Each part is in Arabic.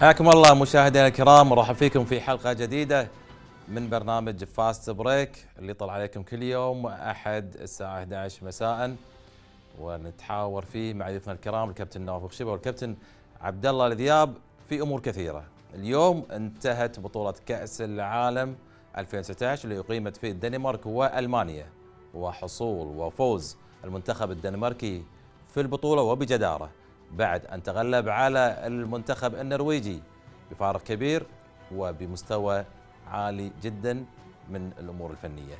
حياكم الله مشاهدينا الكرام مرحبا فيكم في حلقة جديدة من برنامج Fast Break اللي يطلع عليكم كل يوم أحد الساعة 11 مساء ونتحاور فيه مع ضيوفنا الكرام الكابتن نواف بخشبه والكابتن عبد الله الذياب في أمور كثيرة. اليوم انتهت بطولة كأس العالم 2019 اللي أقيمت في الدنمارك وألمانيا وحصول وفوز المنتخب الدنماركي في البطولة وبجدارة بعد أن تغلب على المنتخب النرويجي بفارق كبير وبمستوى عالي جدا من الأمور الفنية.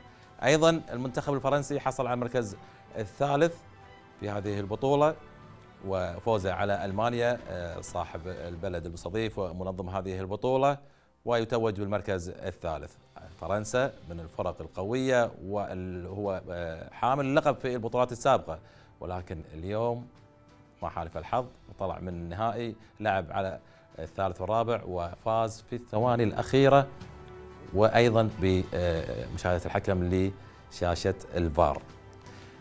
أيضا المنتخب الفرنسي حصل على المركز الثالث في هذه البطولة وفوزه على ألمانيا آه، صاحب البلد المستضيف ومنظم هذه البطولة ويتوج بالمركز الثالث. فرنسا من الفرق القوية وهو آه، حامل اللقب في البطولات السابقة ولكن اليوم ما حالف الحظ وطلع من النهائي لعب على الثالث والرابع وفاز في الثواني الأخيرة وأيضا بمشاهدة الحكم لشاشة الفار.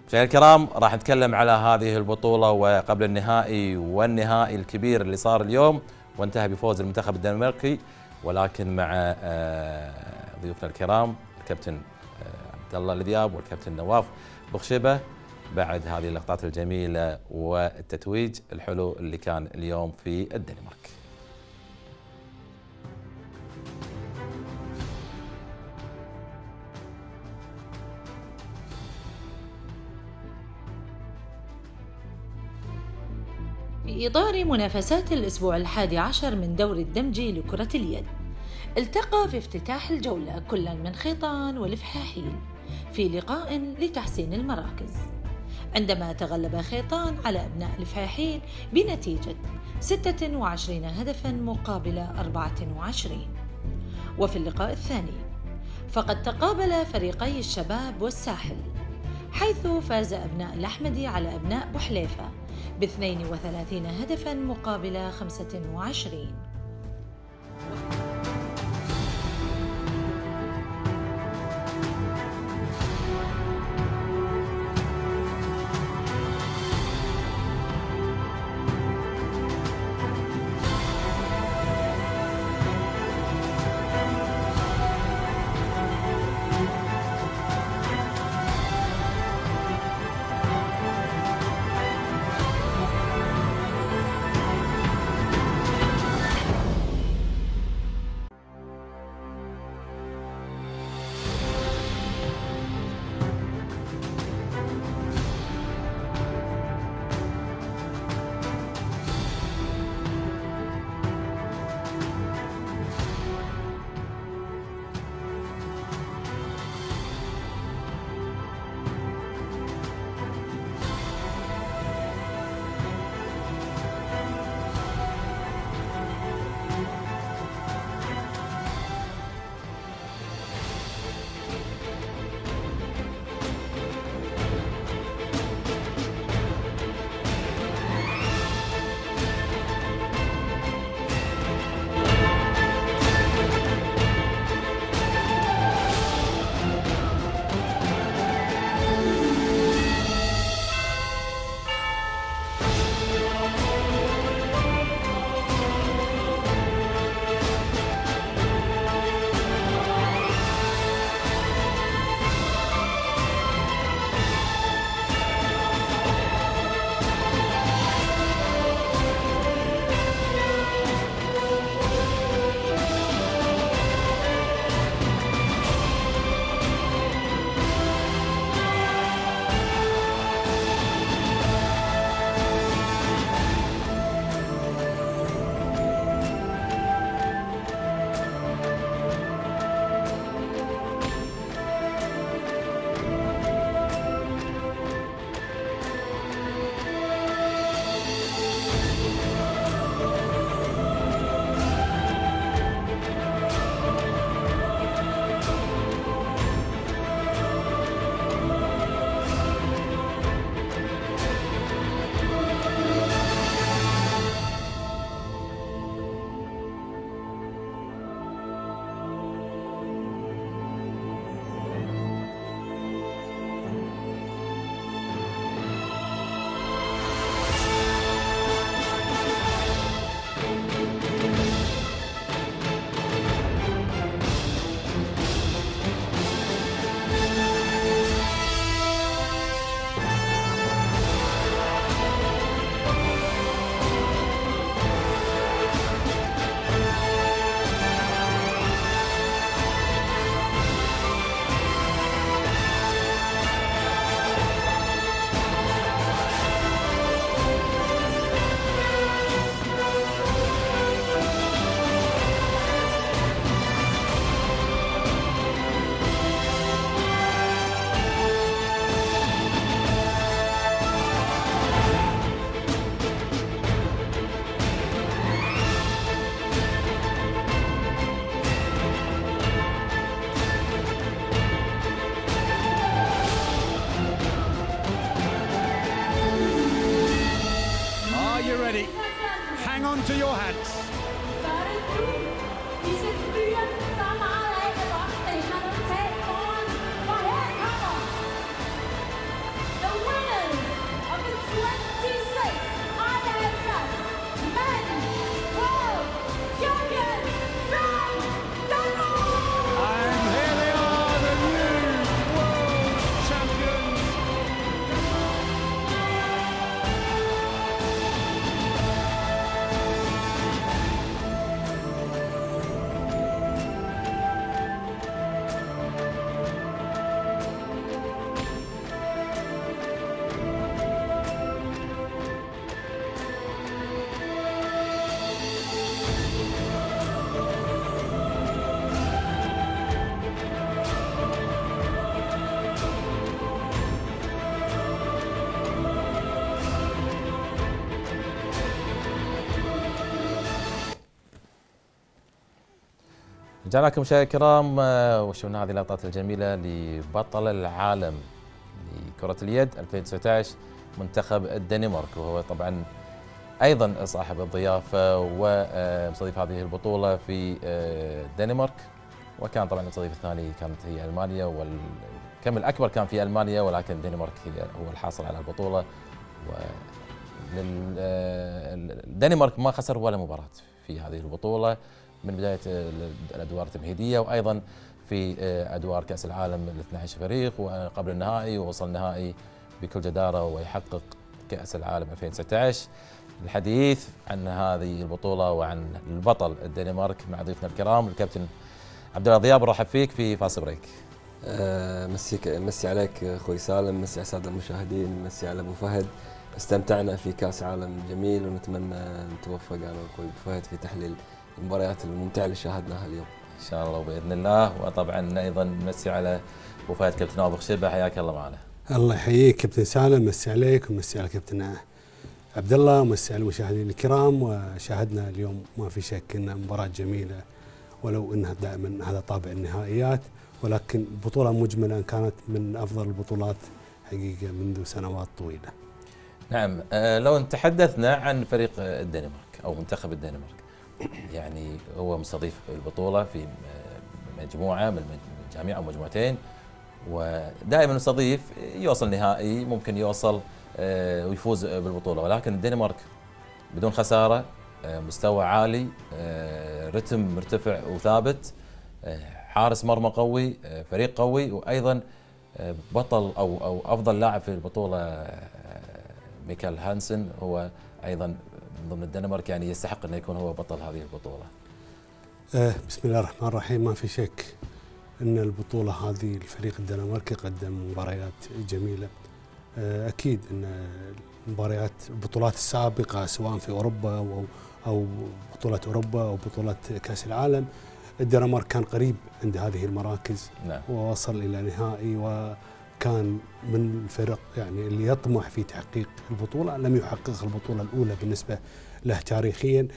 مشاهدينا الكرام راح نتكلم على هذه البطولة وقبل النهائي والنهائي الكبير اللي صار اليوم وانتهى بفوز المنتخب الدنماركي ولكن مع آه، ضيوفنا الكرام الكابتن آه، عبد الله الذياب والكابتن نواف بخشبه بعد هذه اللقطات الجميلة والتتويج الحلو اللي كان اليوم في الدنمارك. في إطار منافسات الأسبوع الحادي عشر من دور الدمج لكرة اليد التقى في افتتاح الجولة كل من خيطان والفحاحيل في لقاء لتحسين المراكز عندما تغلب خيطان على أبناء الفحاحيل بنتيجة 26 هدفا مقابل 24 وفي اللقاء الثاني فقد تقابل فريقي الشباب والساحل حيث فاز أبناء الأحمدي على أبناء بحليفة ب 32 هدفا مقابل 25 رجعنا لكم مشاهدينا الكرام آه، وشفنا هذه اللقطات الجميلة لبطل العالم لكرة اليد 2019 منتخب الدنمارك. وهو طبعا أيضا صاحب الضيافة ومستضيف هذه البطولة في آه، الدنمارك وكان طبعا المستضيف الثاني كانت هي ألمانيا والكم الأكبر كان في ألمانيا ولكن الدنمارك هي هو الحاصل على البطولة. و الدنمارك ما خسر ولا مباراة في هذه البطولة. من بداية الأدوار التمهيدية وأيضا في أدوار كأس العالم ال 12 فريق وقبل النهائي ووصل النهائي بكل جدارة ويحقق كأس العالم 2019 الحديث عن هذه البطولة وعن البطل الدنمارك مع ضيوفنا الكرام الكابتن عبد الله ضياب رحب فيك في فاصل بريك. أه مسيك مسي عليك أخوي سالم مسي على الساده المشاهدين مسي على أبو فهد استمتعنا في كأس عالم جميل ونتمنى نتوفق أنا واخوي أبو فهد في تحليل المباريات الممتعة اللي شاهدناها اليوم. إن شاء الله باذن الله. وطبعا أيضا نمسي على فهد كابتن ناظر خشبه حياك الله معنا. الله يحييك كابتن سالم. مسي عليك ومسي على كابتن عبد الله. ومسي على المشاهدين الكرام. وشاهدنا اليوم ما في شك إنها مباراة جميلة ولو إنها دائما هذا طابع النهائيات. ولكن البطوله مجملا كانت من أفضل البطولات حقيقة منذ سنوات طويلة. نعم. آه، لو تحدثنا عن فريق الدنمارك أو منتخب الدنمارك يعني هو مستضيف البطولة في مجموعة من جامعه أو مجموعتين ودائما مستضيف يوصل نهائي ممكن يوصل آه، ويفوز بالبطولة. ولكن الدنمارك بدون خسارة آه، مستوى عالي آه، رتم مرتفع وثابت حارس مرمى قوي فريق قوي وأيضا بطل أو أو أفضل لاعب في البطولة ميكال هانسن هو أيضا من ضمن الدنمارك يعني يستحق انه يكون هو بطل هذه البطولة. آه بسم الله الرحمن الرحيم ما في شك أن البطولة هذه الفريق الدنماركي قدم مباريات جميلة. آه أكيد أن المباريات البطولات السابقة سواء في أوروبا أو أو بطولة أوروبا أو بطوله كأس العالم الدنمارك كان قريب عند هذه المراكز نعم. ووصل إلى نهائي و كان من الفرق يعني اللي يطمح في تحقيق البطولة لم يحقق البطولة الأولى بالنسبة له تاريخيا.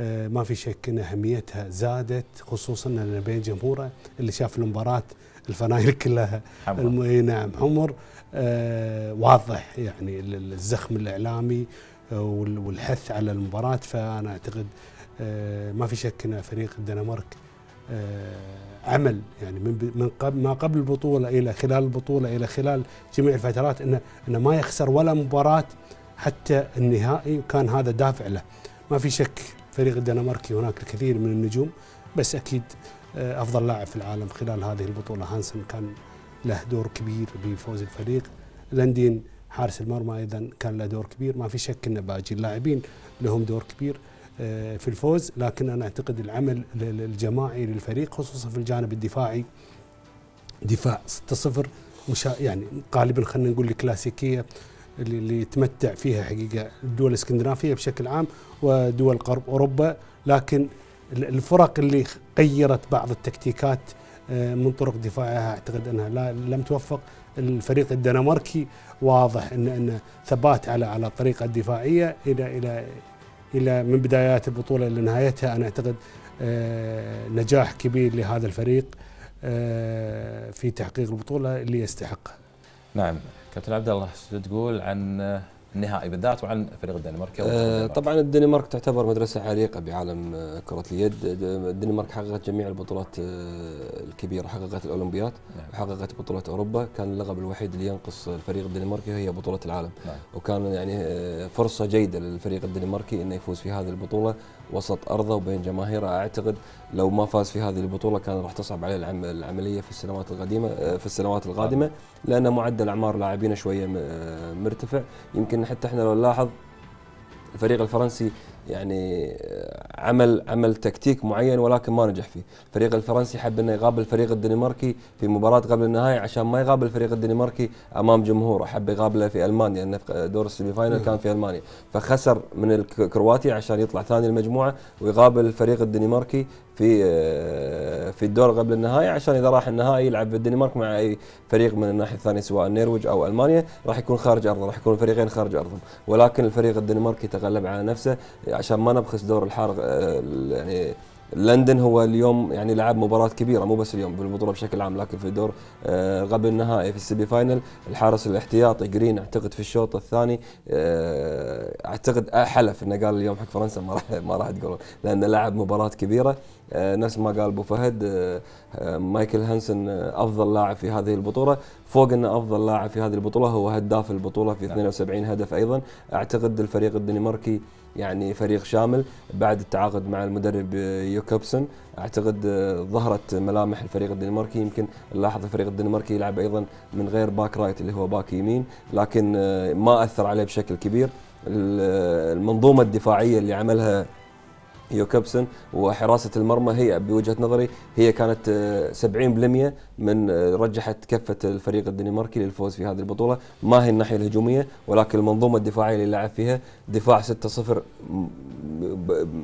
آه، ما في شك إن أهميتها زادت خصوصا إن بين جمهوره اللي شاف المباراة الفنايل كلها حمر نعم حمر. آه واضح يعني الزخم الإعلامي آه، والحث على المباراة. فأنا أعتقد آه ما في شك إن فريق الدنمارك آه عمل يعني من من قبل ما قبل البطولة إلى خلال البطولة إلى خلال جميع الفترات إنه إنه ما يخسر ولا مباراة حتى النهائي وكان هذا دافع له. ما في شك فريق الدنماركي هناك الكثير من النجوم بس أكيد آه، أفضل لاعب في العالم خلال هذه البطولة هانسن كان له دور كبير بفوز الفريق. لندين حارس المرمى أيضا كان له دور كبير. ما في شك ان باقي اللاعبين لهم دور كبير. في الفوز لكن أنا أعتقد العمل الجماعي للفريق خصوصا في الجانب الدفاعي دفاع 6-0 يعني غالبا خلينا نقول الكلاسيكية اللي, يتمتع فيها حقيقة الدول الاسكندنافيه بشكل عام ودول غرب أوروبا. لكن الفرق اللي غيرت بعض التكتيكات آه، من طرق دفاعها أعتقد أنها لا لم توفق. الفريق الدنماركي واضح ان إن ثبات على على الطريقة الدفاعية إلى إلى إلى من بدايات البطولة إلى نهايتها أنا أعتقد آه، نجاح كبير لهذا الفريق في تحقيق البطولة اللي يستحقها. نعم كابتن عبد الله تقول عن النهائي بالذات وعن فريق الدنمارك آه طبعا الدنمارك تعتبر مدرسة عريقة بعالم آه، كرة اليد. الدنمارك حققت جميع البطولات آه، الكبيرة. حققت الأولمبياد نعم. وحققت بطولة أوروبا. كان اللقب الوحيد اللي ينقص الفريق الدنماركي هي بطولة العالم. نعم. وكان يعني فرصة جيدة للفريق الدنماركي إنه يفوز في هذه البطولة. وسط أرضه وبين جماهيره. أعتقد لو ما فاز في هذه البطولة كان راح تصعب عليه العملية في السنوات القديمة في السنوات القادمة لأن معدل أعمار لاعبينه شوية مرتفع. يمكن حتى إحنا لو نلاحظ الفريق الفرنسي يعني عمل عمل تكتيك معين ولكن ما نجح فيه، الفريق الفرنسي حب إنه يقابل الفريق الدنماركي في مباراة قبل النهائي عشان ما يقابل الفريق الدنماركي أمام جمهوره، حب يقابله في ألمانيا لأن دور ال semi-final كان في ألمانيا، فخسر من كرواتيا عشان يطلع ثاني المجموعة ويقابل الفريق الدنماركي في في الدور قبل النهائي عشان إذا راح النهائي يلعب بالدنمارك مع أي فريق من الناحية الثانية سواء النرويج أو ألمانيا راح يكون خارج أرضه راح يكون الفريقين خارج أرضهم. ولكن الفريق الدنماركي تغلب على نفسه. عشان ما نبخس دور الحارس آه، يعني لاندين هو اليوم يعني لعب مباراة كبيرة مو بس اليوم بالبطولة بشكل عام لكن في الدور آه، قبل النهائي في ال semi-final الحارس الاحتياطي جرين اعتقد في الشوط الثاني آه، اعتقد حلف إنه قال اليوم حق فرنسا ما راح ما راح تقولون لأنه لعب مباراة كبيرة. نفس ما قال أبو فهد مايكل هانسن أفضل لاعب في هذه البطولة. فوق إنه أفضل لاعب في هذه البطولة هو هداف البطولة في 72 نعم. هدف أيضا. أعتقد الفريق الدنماركي يعني فريق شامل بعد التعاقد مع المدرب يوكوبسن أعتقد ظهرت ملامح الفريق الدنماركي. يمكن نلاحظ الفريق الدنماركي يلعب أيضا من غير back right اللي هو back يمين لكن ما أثر عليه بشكل كبير. المنظومة الدفاعية اللي عملها يوكبسن وحراسة المرمى هي بوجهة نظري هي كانت 70% من رجحت كفة الفريق الدنماركي للفوز في هذه البطولة، ما هي الناحية الهجومية ولكن المنظومة الدفاعية اللي لعب فيها دفاع 6-0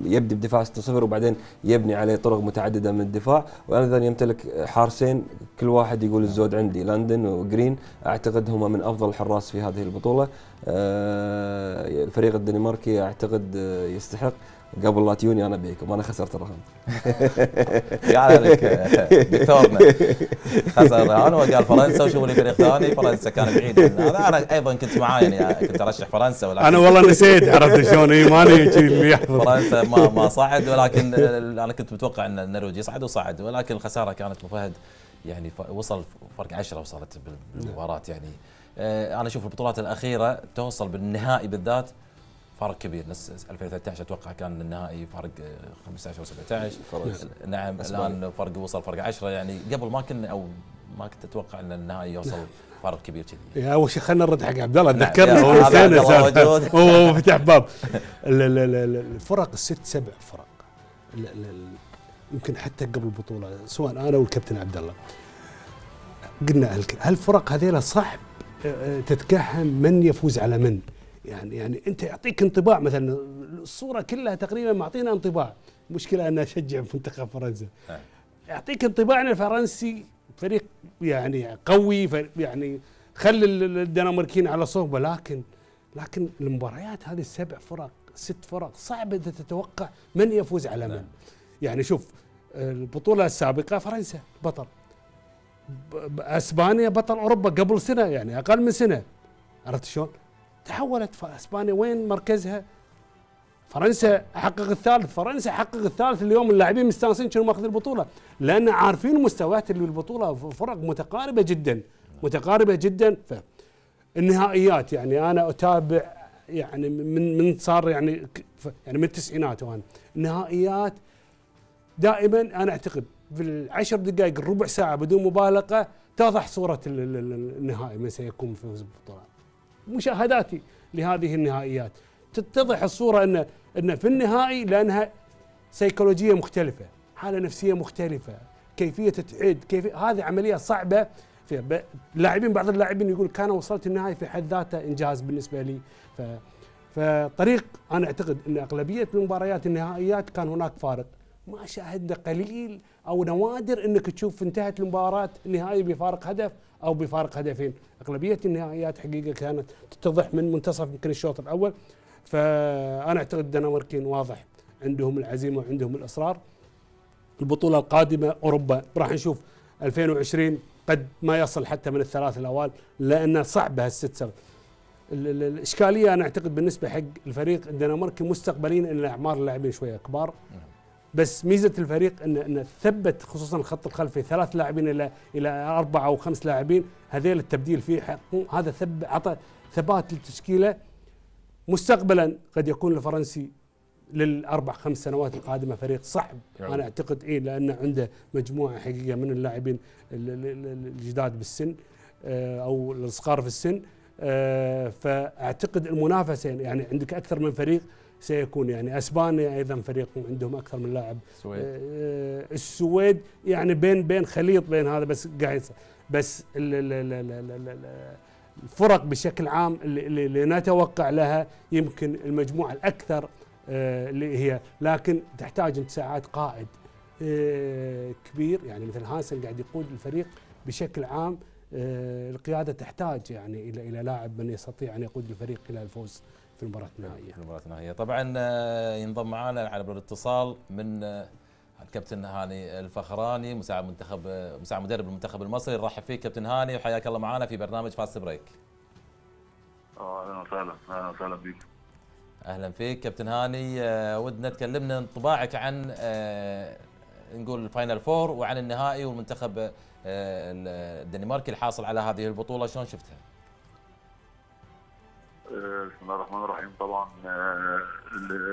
يبدي بدفاع 6-0 وبعدين يبني عليه طرق متعددة من الدفاع. وأيضا يمتلك حارسين كل واحد يقول الزود عندي لندن وجرين أعتقد هم من أفضل الحراس في هذه البطولة. آه، الفريق الدنماركي أعتقد يستحق. قبل لا تجوني أنا ابيكم أنا خسرت الرهن يا عليك دكتورنا خسر الرهن وقال فرنسا وشوفوا لي فريق ثاني فرنسا كان بعيد هذا أنا أيضا كنت معاه يعني كنت أرشح فرنسا ولكن أنا والله نسيت عرفت شلون؟ ايماني اللي يحفظ فرنسا ما ما صعد ولكن أنا كنت متوقع إن النرويج يصعد وصعد ولكن الخساره كانت مفهد يعني وصل فرق 10 وصلت بالمباراة يعني. آه، أنا أشوف البطولات الأخيرة توصل بالنهائي بالذات فرق كبير. نفس 2013 أتوقع كان النهائي فرق 15 أو 17 نعم الآن فرق وصل فرق 10 يعني قبل ما كنا أو ما كنت أتوقع إن النهائي يوصل نعم. فرق كبير كذي. يا أول شيء خلينا نرد حق عبد الله. نعم. تذكرنا هو موجود. هو فتح باب. الفرق الست سبع فرق. يمكن حتى قبل البطولة. سواء أنا والكابتن عبد الله. قلنا هالفرق هذيلا صعب؟ آه، تتكهن من يفوز على من؟ يعني يعني أنت يعطيك انطباع مثلا الصورة كلها تقريبا معطينا انطباع مشكلة ان أشجع منتخب فرنسا نعم. يعطيك انطباع إن الفرنسي فريق يعني قوي يعني خلي الدنماركيين على صوبة لكن لكن المباريات هذه السبع فرق ست فرق صعب انت تتوقع من يفوز على من نعم. يعني شوف البطولة السابقة فرنسا بطل أسبانيا بطل أوروبا قبل سنة يعني أقل من سنة عرفت شلون؟ تحولت إسبانيا. وين مركزها؟ فرنسا حقق الثالث. فرنسا حقق الثالث اليوم. اللاعبين مستانسين كانوا ماخذين البطولة؟ لأن عارفين المستويات اللي بالبطوله فرق متقاربة جدا. متقاربة جدا. ف النهائيات يعني أنا أتابع يعني من من صار يعني يعني من التسعينات وأنا. النهائيات دائما أنا أعتقد في العشر دقائق الربع ساعة بدون مبالغة توضح صورة النهائي من سيكون في البطولة. مشاهداتي لهذه النهائيات. تتضح الصورة ان إن في النهائي لأنها سيكولوجية مختلفة حالة نفسية مختلفة كيفية تعد كيف هذه عملية صعبة في اللاعبين بعض اللاعبين يقول كان وصلت النهائي في حد ذاته إنجاز بالنسبة لي. ف فطريق أنا أعتقد إن أغلبية المباريات النهائيات كان هناك فارق. ما شاهدنا قليل أو نوادر إنك تشوف انتهت المباراة النهائي بفارق هدف أو بفارق هدفين. أغلبية النهائيات حقيقة كانت تتضح من منتصف يمكن الشوط الأول. فأنا أعتقد الدنماركيين واضح عندهم العزيمة وعندهم الإصرار. البطولة القادمة أوروبا. راح نشوف 2020 قد ما يصل حتى من الثلاث الاوائل لأنه صعبه هالست ال- الإشكالية أنا أعتقد بالنسبة حق الفريق الدنماركي مستقبليا ان أعمار اللاعبين شوية كبار. بس ميزة الفريق ان إن ثبت خصوصا الخط الخلفي ثلاث لاعبين إلى إلى أربعة أو خمس لاعبين هذيل التبديل فيه هذا ثب عطى ثبات للتشكيلة. مستقبلا قد يكون الفرنسي للأربع خمس سنوات القادمة فريق صعب. يعني. أنا أعتقد إيه لأنه عنده مجموعة حقيقه من اللاعبين ال- ال- ال- الجداد بالسن آه، أو الصغار في السن. آه، فأعتقد المنافسة يعني عندك أكثر من فريق سيكون يعني. أسبانيا أيضا فريق عندهم أكثر من لاعب. السويد آه، السويد يعني بين بين خليط بين هذا بس قاعد بس ال- ال- ال- ال- ال- ال- الفرق بشكل عام اللي, اللي نتوقع لها يمكن المجموعة الأكثر آه، اللي هي لكن تحتاج أنت ساعات قائد آه، كبير. يعني مثل هانسن قاعد يقود الفريق بشكل عام آه، القيادة تحتاج يعني إلى إلى لاعب من يستطيع أن يقود الفريق إلى الفوز. في المباراة النهائية. في المباراة النهائية. طبعا آه، ينضم معنا على الاتصال من آه، الكابتن هاني الفخراني مساعد منتخب آه، مساعد مدرب المنتخب المصري. نرحب فيك كابتن هاني وحياك الله معنا في برنامج Fast Break. آه أهلا وسهلا أهلا وسهلا بيك أهلا فيك كابتن هاني. ودنا تكلمنا انطباعك عن نقول ال final four وعن النهائي والمنتخب الدنماركي الحاصل على هذه البطولة. شلون شفتها؟ بسم الله الرحمن الرحيم. طبعا آه،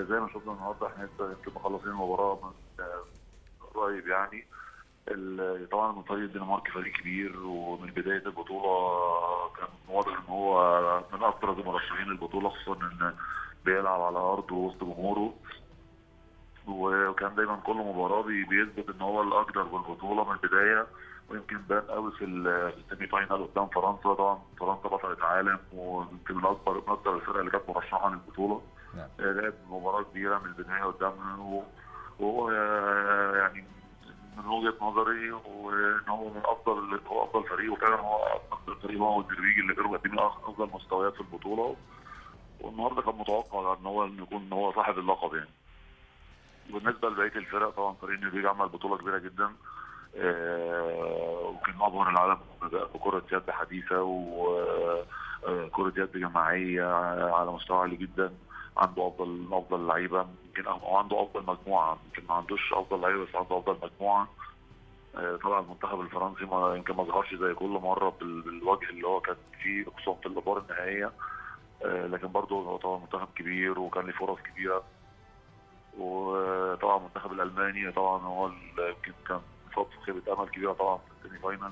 زي ما شفنا النهارده إحنا لسه مخلصين المباراه من آه، قريب يعني. طبعا المنتخب الدنماركي فريق كبير ومن بداية البطولة كان واضح إن هو من ابرز مرشحين البطوله خصوصا إن بيلعب على ارضه وسط جمهوره. وكان دايما كل مباراة بي- بيثبت إن هو الأقدر بالبطولة من البداية. ويمكن بان قوي في ال- في ال semi-final قدام فرنسا طبعا فرنسا بطلة عالم ويمكن من اكبر من أكبر الفرق اللي كانت مرشحة للبطولة نعم. آه، لعب مباراة كبيرة من البداية قدامنا وهو يعني من وجهة نظري وإن هو من افضل هو أفضل فريق وفعلا هو أفضل فريق هو والنرويج اللي كانوا مقدمين أفضل مستويات في البطولة والنهاردة كان متوقع إن هو يكون هو صاحب اللقب يعني. بالنسبة لبقية الفرق طبعا فريق النرويج عمل بطولة كبيرة جدا وكان ابهر العالم بكره يد حديثة وكره يد جماعية على مستوى عالي جدا. عنده أفضل أفضل لعيبة. يمكن عنده أفضل مجموعة. يمكن ما عندوش أفضل لعيبة بس عنده أفضل مجموعة. آه، طبعا المنتخب الفرنسي ما يمكن ما ظهرش زي كل مرة بال- بالوجه اللي هو كان فيه خصوصا في الادوار النهائية. آه، لكن برضه هو طبعا منتخب كبير وكان له فرص كبيره وطبعا المنتخب الألماني طبعا هو يمكن كان صاب خيبة أمل كبيرة طبعا في ال semi-final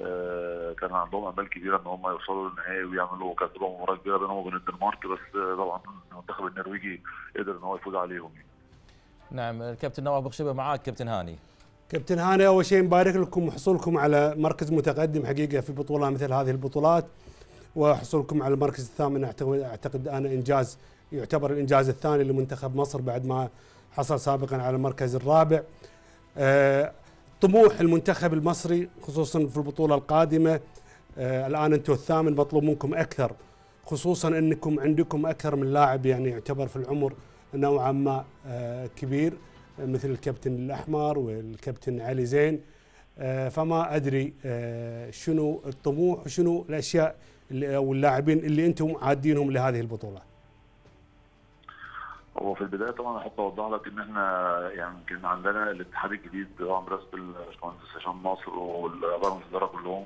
آه، كان عندهم أمال كبيرة إن هم يوصلوا للنهائي ويعملوا كانت تبقى مباراة كبيرة بينهم وبين الدنمارك بس طبعا المنتخب النرويجي قدر إن هو يفوز عليهم يعني. نعم الكابتن نواف بخشبة معاك كابتن هاني كابتن هاني أول شيء نبارك لكم حصولكم على مركز متقدم حقيقة في بطولة مثل هذه البطولات وحصولكم على المركز الثامن اعتقد أعتقد أنا انجاز يعتبر الإنجاز الثاني لمنتخب مصر بعد ما حصل سابقا على المركز الرابع. آه، طموح المنتخب المصري خصوصا في البطولة القادمة آه، الآن أنتم الثامن مطلوب منكم أكثر خصوصا أنكم عندكم أكثر من لاعب يعني يعتبر في العمر نوعا ما آه، كبير مثل الكابتن الأحمر والكابتن علي زين آه، فما أدري آه، شنو الطموح وشنو الأشياء اللي أو اللاعبين اللي أنتم عادينهم لهذه البطولة. هو في البداية طبعا أحب أوضح لك إن إحنا يعني يمكن عندنا الاتحاد الجديد طبعا برئاسه الباشمهندس هشام ناصر والاعضاء الاداره كلهم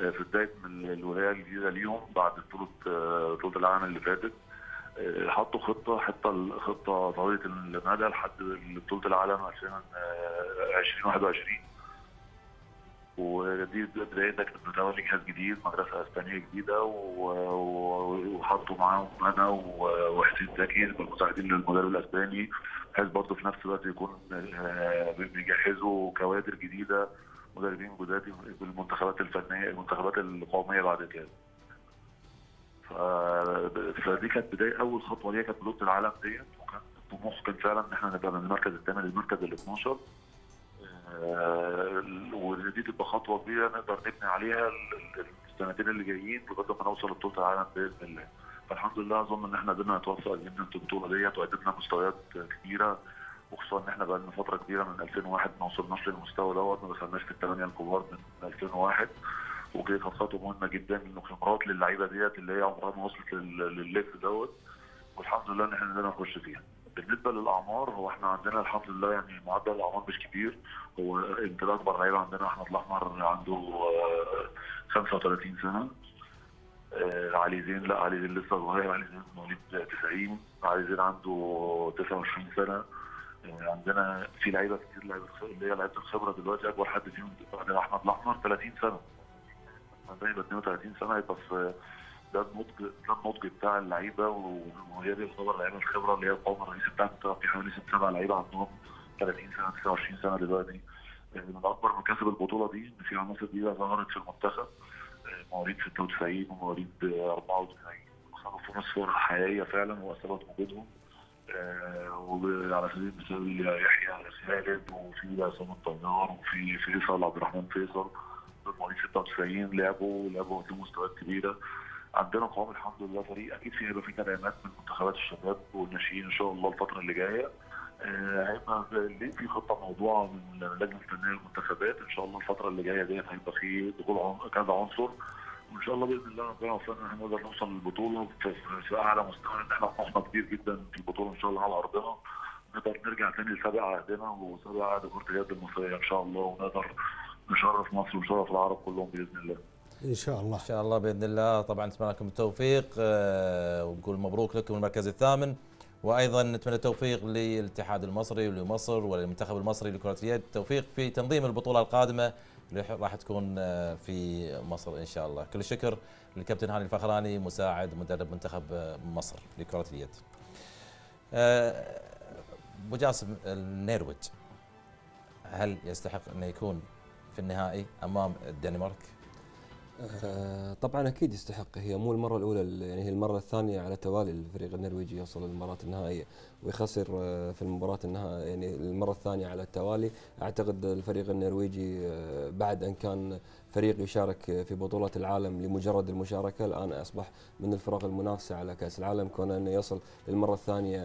آه، في بداية من الولاية الجديدة ليهم بعد بطولة آه، بطولة العالم اللي فاتت آه، حطوا خطة حتى خطة طويله المدى لحد بطولة العالم 2021 ودي بدايتها كانت بتولي جهاز جديد مدرسة إسبانية جديدة وحطوا معاهم أنا وحسين زكي المساعدين للمدرب الإسباني بحيث برضه في نفس الوقت يكون آه، بيجهزوا كوادر جديدة مدربين جداد بالمنتخبات الفنية المنتخبات القومية بعد كده. فدي كانت بداية أول خطوة ليا كانت بطولة العالم ديت وكان الطموح كان فعلا إن إحنا نبقى من المركز الثامن للمركز ال 12 آه، ودي تبقى خطوه كبيرة نقدر نبني عليها ال- ال- السنتين اللي جايين لغاية ما نوصل لبطوله العالم بإذن الله. فالحمد لله أظن إن إحنا قدرنا نتوفق جدا في البطولة ديت وقدمنا مستويات كبيرة وخصوصا إن إحنا بقى لنا فترة كبيرة من 2001 ما وصلناش للمستوى دوت ما دخلناش في الثمانيه الكبار من 2001 وجاي خاصته مهمة جدا إنه خبرات للعيبة ديت اللي هي عمرها ما وصلت لل- للليفل دوت والحمد لله إن إحنا قدرنا نخش فيها. بالنسبة للأعمار هو إحنا عندنا الحمد لله يعني معدل الأعمار مش كبير. هو يمكن اكبر لعيبه عندنا أحمد الأحمر عنده آه، 35 سنة. آه، علي زين لا علي زين لسه صغير علي زين مواليد 90 علي زين عنده 29 سنة. آه، عندنا في لعيبة كتير لعيبة اللي هي لعيبة الخبرة دلوقتي أكبر حد فيهم أحمد الأحمر 30 سنة. عندنا يبقى 32 سنة يبقى في ده النضج ده النضج بتاع اللعيبة وهي دي تعتبر لعيبة الخبرة اللي هي القوم الرئيسي بتاعنا في حوالي ست سبع لعيبة عندهم 30 سنة 29 سنة دلوقتي. آه، من أكبر مكاسب البطولة دي إن في عناصر جديدة ظهرت في المنتخب. آه، مواليد 96 ومواليد آه، 94 خدوا فرص حقيقية فعلا واثبت وجودهم. آه، وعلى سبيل المثال يحيى خالد وفي عصام الطيار وفي فيصل عبد الرحمن فيصل. مواليد 96 لعبوا لعبوا في مستويات كبيرة. عندنا قوام الحمد لله فريق أكيد في هيبقى في تدعيمات من منتخبات الشباب والناشئين إن شاء الله الفترة اللي جاية. آه، هيبقى ليه في خطة موضوعه من اللجنه الفنيه للمنتخبات إن شاء الله الفترة اللي جاية ديت هيبقى في دخول كذا عنصر. وإن شاء الله بإذن الله ربنا يوفقنا إن نقدر نوصل للبطولة في, أعلى مستوى لأن إحنا طموحنا كبير جدا في البطولة إن شاء الله على أرضنا. نقدر نرجع تاني لسابق عهدنا وسابق عهد كرة اليد المصرية إن شاء الله ونقدر نشرف مصر ونشرف العرب كلهم بإذن الله. إن شاء الله. إن شاء الله بإذن الله. طبعا نتمنى لكم التوفيق آه، ونقول مبروك لكم المركز الثامن. وأيضا نتمنى التوفيق للاتحاد المصري ولمصر وللمنتخب المصري لكرة اليد. التوفيق في تنظيم البطولة القادمة اللي راح تكون آه، في مصر إن شاء الله. كل الشكر للكابتن هاني الفخراني مساعد مدرب منتخب آه، مصر لكرة اليد. أبو جاسم النيرويج هل يستحق انه يكون في النهائي أمام الدنمارك؟ طبعا أكيد يستحق. هي مو المرة الأولى ال- يعني هي المرة الثانية على التوالي الفريق النرويجي يوصل للمباراة النهائية ويخسر آه، في المباراة النهائيه يعني المرة الثانية على التوالي. أعتقد الفريق النرويجي آه، بعد أن كان فريق يشارك في بطولة العالم لمجرد المشاركة. الآن أصبح من الفرق المنافسة على كأس العالم. كون أنه يصل للمرة الثانية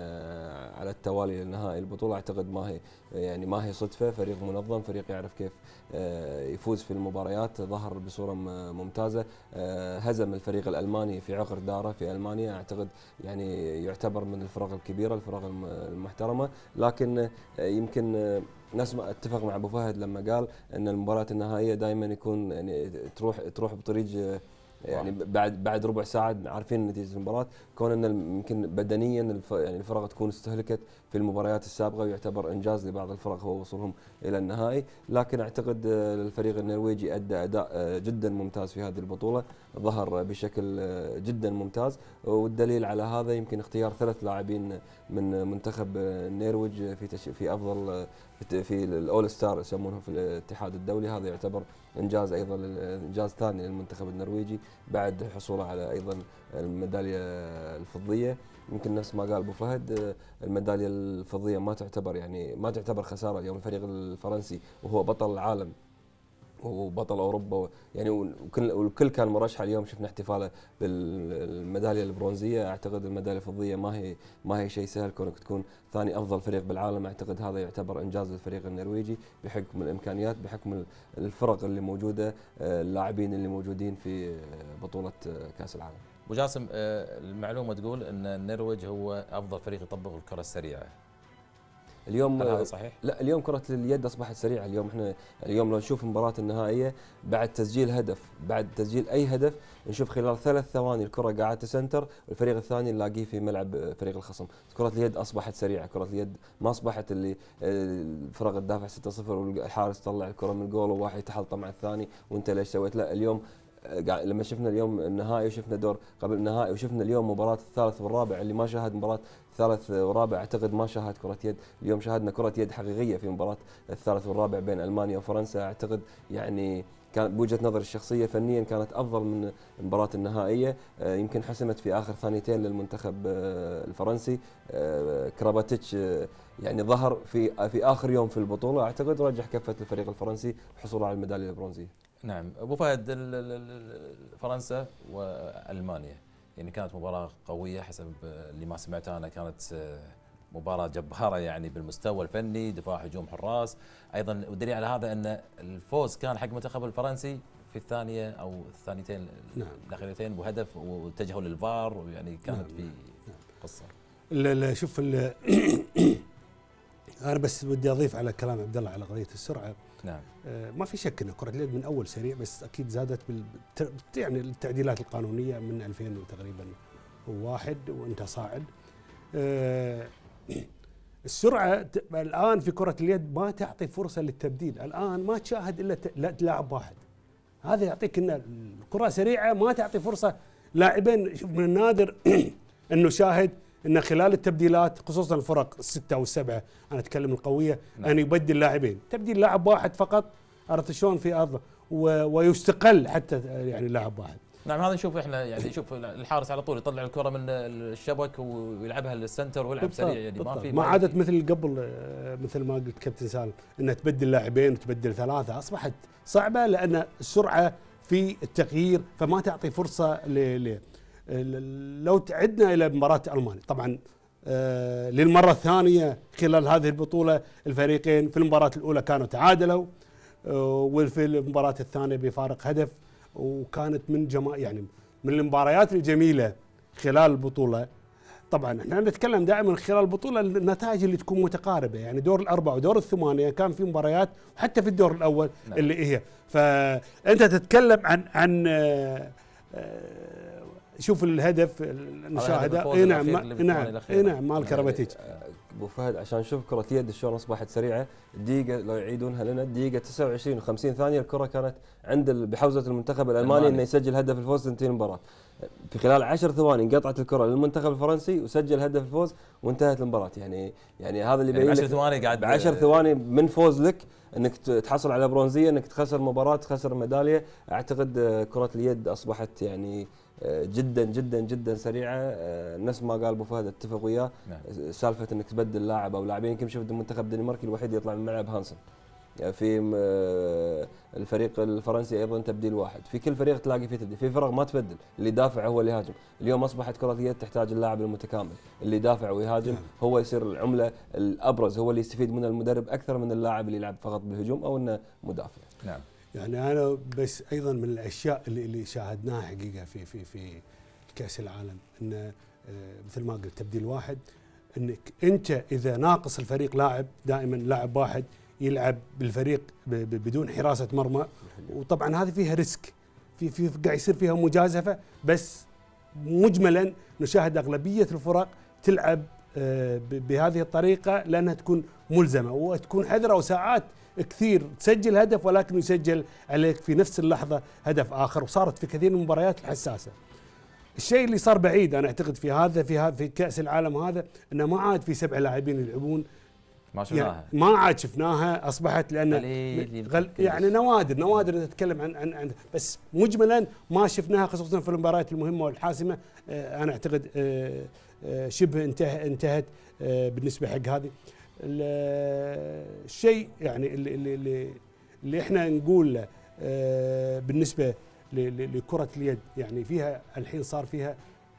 على التوالي لنهائي البطولة أعتقد ما هي يعني ما هي صدفة. فريق منظم فريق يعرف كيف آه، يفوز في المباريات. ظهر بصورة ممتازة. آه، هزم الفريق الألماني في عقر دارة في ألمانيا. أعتقد يعني يعتبر من الفرق الكبيرة الفرق الم- المحترمة. لكن آه، يمكن نفس ما اتفق مع أبو فهد لما قال إن المباراة النهائية دائما يكون يعني تروح تروح بطريق آه، يعني بعد بعد ربع ساعة عارفين نتيجة المباراة. كون إن يمكن بدنيا الف يعني الفرق تكون استهلكت في المباريات السابقة ويعتبر إنجاز لبعض الفرق هو وصولهم إلى النهائي. لكن أعتقد آه، الفريق النرويجي أدى أداء آه، جدا ممتاز في هذه البطولة. ظهر بشكل آه، جدا ممتاز والدليل على هذا يمكن اختيار ثلاث لاعبين من منتخب النرويج في. في أفضل آه، في- في الأول ستار يسمونهم في الاتحاد الدولي هذا يعتبر إنجاز أيضا إنجاز ثاني للمنتخب النرويجي بعد حصوله على أيضا الميدالية الفضية يمكن نفس ما قال أبو فهد آه، الميدالية الفضية ما تعتبر يعني ما تعتبر خسارة اليوم الفريق الفرنسي وهو بطل العالم وبطل أوروبا يعني والكل كان مرشح اليوم. شفنا احتفاله بالميدالية البرونزية. أعتقد الميدالية الفضية ما هي ما هي شيء سهل. كونك تكون ثاني أفضل فريق بالعالم أعتقد هذا يعتبر إنجاز للفريق النرويجي بحكم الإمكانيات بحكم الفرق اللي موجودة آه، اللاعبين اللي موجودين في آه، بطولة آه، كأس العالم. أبو جاسم المعلومة تقول إن النرويج هو أفضل فريق يطبق الكرة السريعة. اليوم هل هذا صحيح؟ لا اليوم كرة اليد أصبحت سريعة اليوم. إحنا اليوم لو نشوف المباراة النهائية بعد تسجيل هدف بعد تسجيل أي هدف نشوف خلال ثلاث ثواني الكرة قاعدة تسنتر والفريق الثاني نلاقيه في ملعب فريق الخصم. كرة اليد أصبحت سريعة. كرة اليد ما أصبحت اللي الفرق تدافع 6-0 والحارس طلع الكرة من الجول وواحد يتحلطم مع الثاني وأنت ليش سويت؟ لا اليوم لما شفنا اليوم النهائي وشفنا دور قبل النهائي وشفنا اليوم مباراة الثالث والرابع اللي ما شاهد مباراة الثالث والرابع أعتقد ما شاهد كرة يد. اليوم شاهدنا كرة يد حقيقية في مباراة الثالث والرابع بين ألمانيا وفرنسا. أعتقد يعني كان بوجهة نظري الشخصية فنيا كانت أفضل من المباراة النهائية. آه، يمكن حسمت في آخر ثانيتين للمنتخب آه، الفرنسي. آه، كراباتيتش يعني ظهر في في آخر يوم في البطولة. أعتقد رجح كفة الفريق الفرنسي حصوله على الميدالية البرونزية. نعم. أبو فهد ال- ال- ال- فرنسا وألمانيا. يعني كانت مباراة قوية حسب اللي ما سمعت أنا كانت آه، مباراة جبارة يعني بالمستوى الفني دفاع هجوم حراس. أيضا والدليل على هذا أن الفوز كان حق المنتخب الفرنسي في الثانية أو الثانيتين نعم. الأخيرتين بهدف واتجهوا للفار. ويعني كانت نعم، في قصة. لا لا شوف ال- أنا بس بدي أضيف على كلام عبد الله على قضية السرعة. نعم. آه، ما في شك إن كرة اليد من أول سريع بس أكيد زادت بال يعني التعديلات القانونية من 2000 تقريبا وواحد وأنت صاعد. آه، السرعة الآن في كرة اليد ما تعطي فرصة للتبديل. الآن ما تشاهد إلا لاعب واحد. هذا يعطيك إن الكرة سريعة ما تعطي فرصة لاعبين شوف من النادر إنه شاهد إن خلال التبديلات خصوصا الفرق السته والسبعه أنا أتكلم القوية نعم. أن يبدل لاعبين تبديل لاعب واحد فقط عرفت شلون في ارضه و- ويستقل حتى يعني لاعب واحد نعم هذا نشوف إحنا يعني نشوف الحارس على طول يطلع الكرة من الشبك ويلعبها للسنتر ويلعب سريع يعني ما. في ما عادت مثل قبل آه، مثل ما قلت كابتن سالم انها تبدل لاعبين وتبدل ثلاثة أصبحت صعبة لأن السرعة في التغيير فما تعطي فرصة ل- لو تعدنا إلى مباراة ألمانيا. طبعا آه، للمرة الثانية خلال هذه البطولة الفريقين في المباراة الأولى كانوا تعادلوا آه، وفي المباراة الثانية بفارق هدف وكانت من جما يعني من المباريات الجميلة خلال البطولة. طبعا إحنا نتكلم دائما خلال البطولة النتائج اللي تكون متقاربة يعني دور الأربعة ودور الثمانية كان في مباريات حتى في الدور الأول نعم. اللي هي. فأنت تتكلم عن عن آه، شوف الهدف هدف المشاهدة. إي نعم نعم. إي نعم مال كرباتيتش أبو فهد عشان نشوف كرة اليد شلون أصبحت سريعة الدقيقه لو يعيدونها لنا الدقيقه 29 و50 ثانية الكرة كانت عند بحوزة المنتخب الألماني الألماني. إنه يسجل هدف الفوز تنتهي المباراه في خلال 10 ثواني انقطعت الكرة للمنتخب الفرنسي وسجل هدف الفوز وانتهت المباراة. يعني يعني هذا اللي يعني يبين بعشر لك ثواني قاعد ب 10 ثواني من فوز لك إنك تحصل على برونزية إنك تخسر مباراة تخسر ميدالية. أعتقد آه، كرة اليد أصبحت يعني جدا جدا جدا سريعة. آه، نفس ما قال أبو فهد أتفق وياه. نعم. سالفة إنك تبدل لاعب أو لاعبين. يمكن شفت المنتخب الدنماركي الوحيد يطلع من الملعب هانسن؟ يعني في آه، الفريق الفرنسي أيضا تبديل واحد. في كل فريق تلاقي فيه تبديل. في فرق ما تبدل. اللي يدافع هو اللي يهاجم. اليوم أصبحت كرة اليد تحتاج اللاعب المتكامل. اللي يدافع ويهاجم نعم. هو يصير العملة الأبرز. هو اللي يستفيد منه المدرب أكثر من اللاعب اللي يلعب فقط بالهجوم أو إنه مدافع. نعم. يعني أنا بس أيضا من الأشياء اللي اللي شاهدناها حقيقة في في في كأس العالم انه آه، مثل ما قلت تبديل واحد إنك أنت إذا ناقص الفريق لاعب دائما لاعب واحد يلعب بالفريق بدون حراسة مرمى. وطبعا هذه فيها ريسك في في قاعد يصير فيها مجازفة بس مجملا نشاهد أغلبية الفرق تلعب آه، بهذه الطريقة لأنها تكون ملزمة وتكون حذرة وساعات كثير تسجل هدف ولكن يسجل عليك في نفس اللحظة هدف آخر وصارت في كثير من المباريات الحساسة. الشيء اللي صار بعيد أنا أعتقد في هذا في هذا في كأس العالم هذا إنه ما عاد في سبع لاعبين يلعبون ما يعني شفناها ما عاد شفناها أصبحت لأن غل. يعني نوادر نوادر نتكلم عن عن, عن بس مجملا ما شفناها خصوصا في المباريات المهمة والحاسمة آه، أنا أعتقد آه، آه، شبه انتهت آه، بالنسبة حق هذه الشيء يعني اللي اللي اللي, إحنا نقول آه، بالنسبة لكرة اليد. يعني فيها الحين صار فيها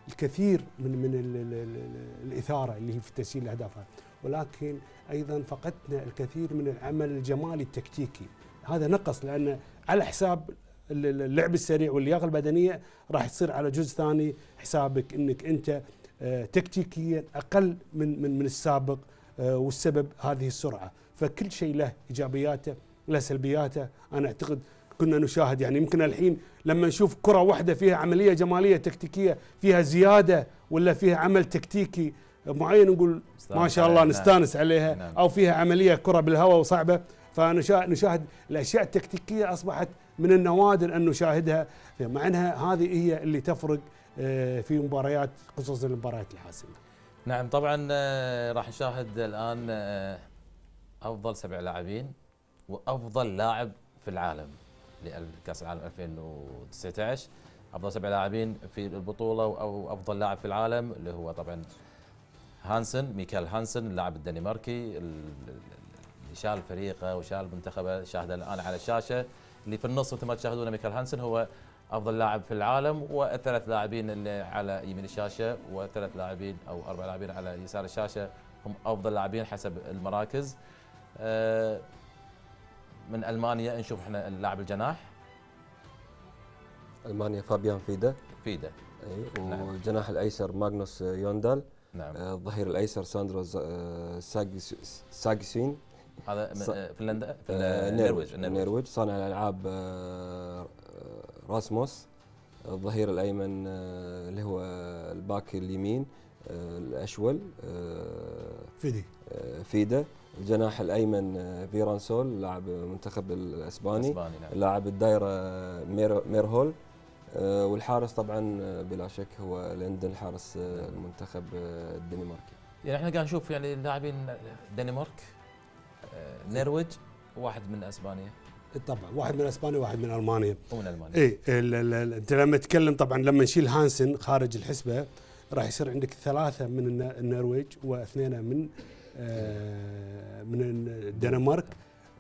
الكثير من من ال- ال- ال- الإثارة اللي هي في تسجيل الأهداف هذه. ولكن أيضا فقدنا الكثير من العمل الجمالي التكتيكي. هذا نقص لأن على حساب ال- ال- اللعب السريع واللياقة البدنية راح تصير على جزء ثاني حسابك إنك أنت آه، تكتيكيا أقل من من من السابق. والسبب هذه السرعة فكل شيء له إيجابياته له سلبياته أنا أعتقد كنا نشاهد يعني يمكن الحين لما نشوف كرة واحدة فيها عملية جمالية تكتيكية فيها زيادة ولا فيها عمل تكتيكي معين نقول ما شاء الله نعم. نستانس عليها نعم. أو فيها عملية كرة بالهواء وصعبة فنشاهد الأشياء التكتيكية أصبحت من النوادر أن نشاهدها مع أنها هذه هي اللي تفرق آه، في مباريات خصوصا المباريات الحاسمة. نعم طبعا آه، راح نشاهد الآن آه، أفضل سبع لاعبين وأفضل لاعب في العالم لكأس العالم 2019 أفضل سبع لاعبين في البطولة أو أفضل لاعب في العالم اللي هو طبعا هانسن ميكال هانسن اللاعب الدنماركي ال- اللي شال فريقه وشال منتخبه شاهده الآن على الشاشة. اللي في النص مثل ما تشاهدون ميكال هانسن هو أفضل لاعب في العالم والثلاث لاعبين اللي على يمين الشاشة وثلاث لاعبين أو أربع لاعبين على يسار الشاشة هم أفضل لاعبين حسب المراكز. آه، من ألمانيا نشوف إحنا اللاعب الجناح. ألمانيا فابيان فيدا. فيدا. إي نعم. والجناح الأيسر ماغنوس يوندال. نعم. آه، الظهير الأيسر ساندرو آه، ساجس- ساجسين هذا فنلندا؟ النرويج النرويج صانع الألعاب راسموس الظهير الأيمن آه، اللي هو ال back اليمين آه، الأشول آه، آه، فيدا. الجناح الأيمن آه، فيران سولي لاعب المنتخب الأسباني. اسباني نعم. لاعب الدائره مير ميرهول. والحارس طبعا بلا شك هو لاندين حارس آه، المنتخب الدنماركي. يعني إحنا قاعد نشوف يعني اللاعبين الدنمارك النرويج واحد من أسبانيا. طبعا واحد من إسبانيا وواحد من ألمانيا. ومن ألمانيا. اي ال- ال- ال- أنت لما تتكلم طبعا لما نشيل هانسن خارج الحسبة راح يصير عندك ثلاثة من الن- النرويج واثنين من آه، من الدنمارك.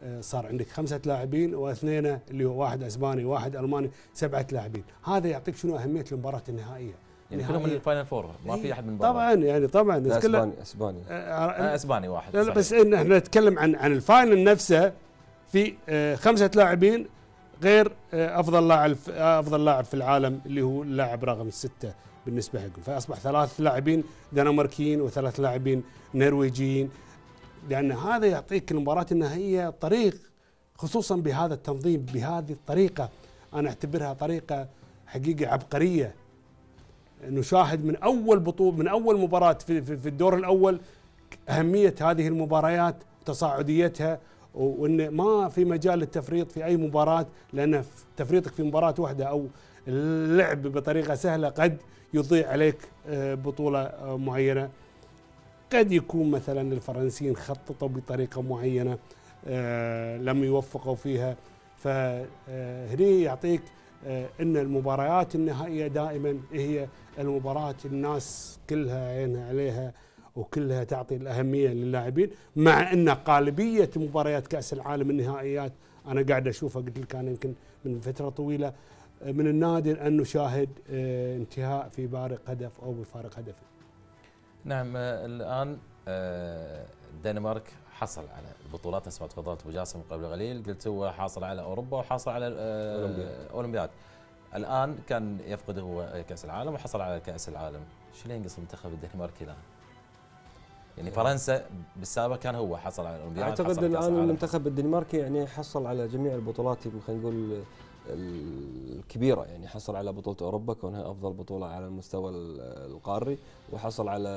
آه، صار عندك خمسة لاعبين واثنين اللي هو واحد إسباني واحد ألماني سبعة لاعبين. هذا يعطيك شنو أهمية المباراة النهائية؟ يعني كلهم من. ال final four ما في إيه، أحد من برا. طبعا يعني طبعا كله- اسباني اسباني آه، آه، اسباني واحد لا. بس إن إحنا نتكلم عن عن ال final نفسه في آه، خمسة لاعبين غير آه، أفضل لاعب أفضل لاعب في العالم اللي هو اللاعب رقم ستة بالنسبة حقهم. فأصبح ثلاث لاعبين دنماركيين وثلاث لاعبين نرويجيين. لأن هذا يعطيك المباراة النهائية طريق خصوصا بهذا التنظيم بهذه الطريقة. أنا أعتبرها طريقة حقيقة عبقرية. نشاهد من أول بطوله من أول مباراة في, في, الدور الأول أهمية هذه المباريات تصاعديتها وإن ما في مجال للتفريط في أي مباراة لأن تفريطك في مباراة واحدة أو اللعب بطريقة سهلة قد يضيع عليك آه، بطولة آه، معينة. قد يكون مثلا الفرنسيين خططوا بطريقة معينة آه، لم يوفقوا فيها. فهني يعطيك إن المباريات النهائية دائما هي المباراة الناس كلها عينها عليها. وكلها تعطي الأهمية للاعبين مع أن غالبيه مباريات كأس العالم النهائيات أنا قاعد أشوفها قلت لك أنا يمكن من فترة طويلة آه، من النادر أن نشاهد آه، انتهاء في بارق هدف أو بفارق هدف نعم آه، الآن آه، الدنمارك حصل على البطولات نفس ما تفضلت أبو جاسم قبل قليل قلت هو حاصل على أوروبا وحاصل على آه، أولمبياد. أولمبياد الآن كان يفقد هو كأس العالم وحصل على كأس العالم شو اللي ينقص المنتخب الدنماركي الآن؟ يعني فرنسا بالسابق كان هو حصل على الأولمبياد أعتقد الآن. المنتخب الدنماركي يعني حصل على جميع البطولات خلينا نقول الكبيرة. يعني حصل على بطولة أوروبا كونها أفضل بطولة على المستوى ال- القاري وحصل على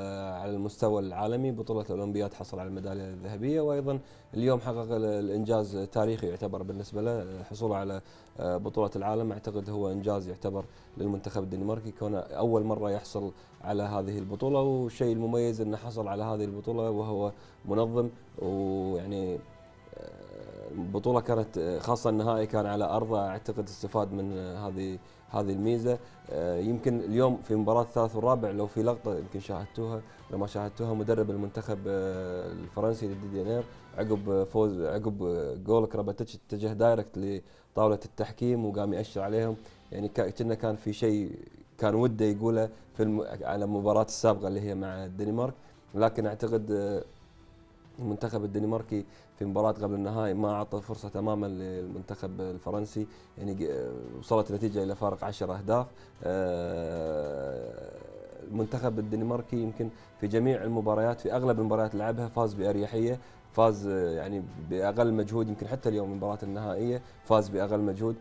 على المستوى العالمي. بطولة الأولمبياد حصل على الميدالية الذهبية وأيضا اليوم حقق ال- الإنجاز تاريخي يعتبر بالنسبة له حصوله على آه، بطولة العالم. أعتقد هو إنجاز يعتبر للمنتخب الدنماركي كونه أول مرة يحصل على هذه البطولة. والشيء المميز إنه حصل على هذه البطولة وهو منظم ويعني البطولة كانت خاصة النهائي كان على ارضه أعتقد استفاد من آه، هذه هذه الميزة. آه، يمكن اليوم في مباراة الثالث والرابع لو في لقطة يمكن شاهدتوها لو ما شاهدتوها مدرب المنتخب آه، الفرنسي ديدينير عقب فوز عقب جول كراباتيتش اتجه direct لطاولة التحكيم وقام يأشر عليهم. يعني كنا كان في شيء كان وده يقوله في الم... على المباراه السابقة اللي هي مع الدنمارك. لكن أعتقد المنتخب الدنماركي في مباراة قبل النهائي ما أعطى فرصة تماما للمنتخب الفرنسي يعني وصلت النتيجة إلى فارق 10 أهداف. آه، المنتخب الدنماركي يمكن في جميع المباريات في أغلب المباريات اللي لعبها فاز بأريحية فاز آه، يعني بأقل مجهود يمكن حتى اليوم المباراة النهائية فاز بأقل مجهود.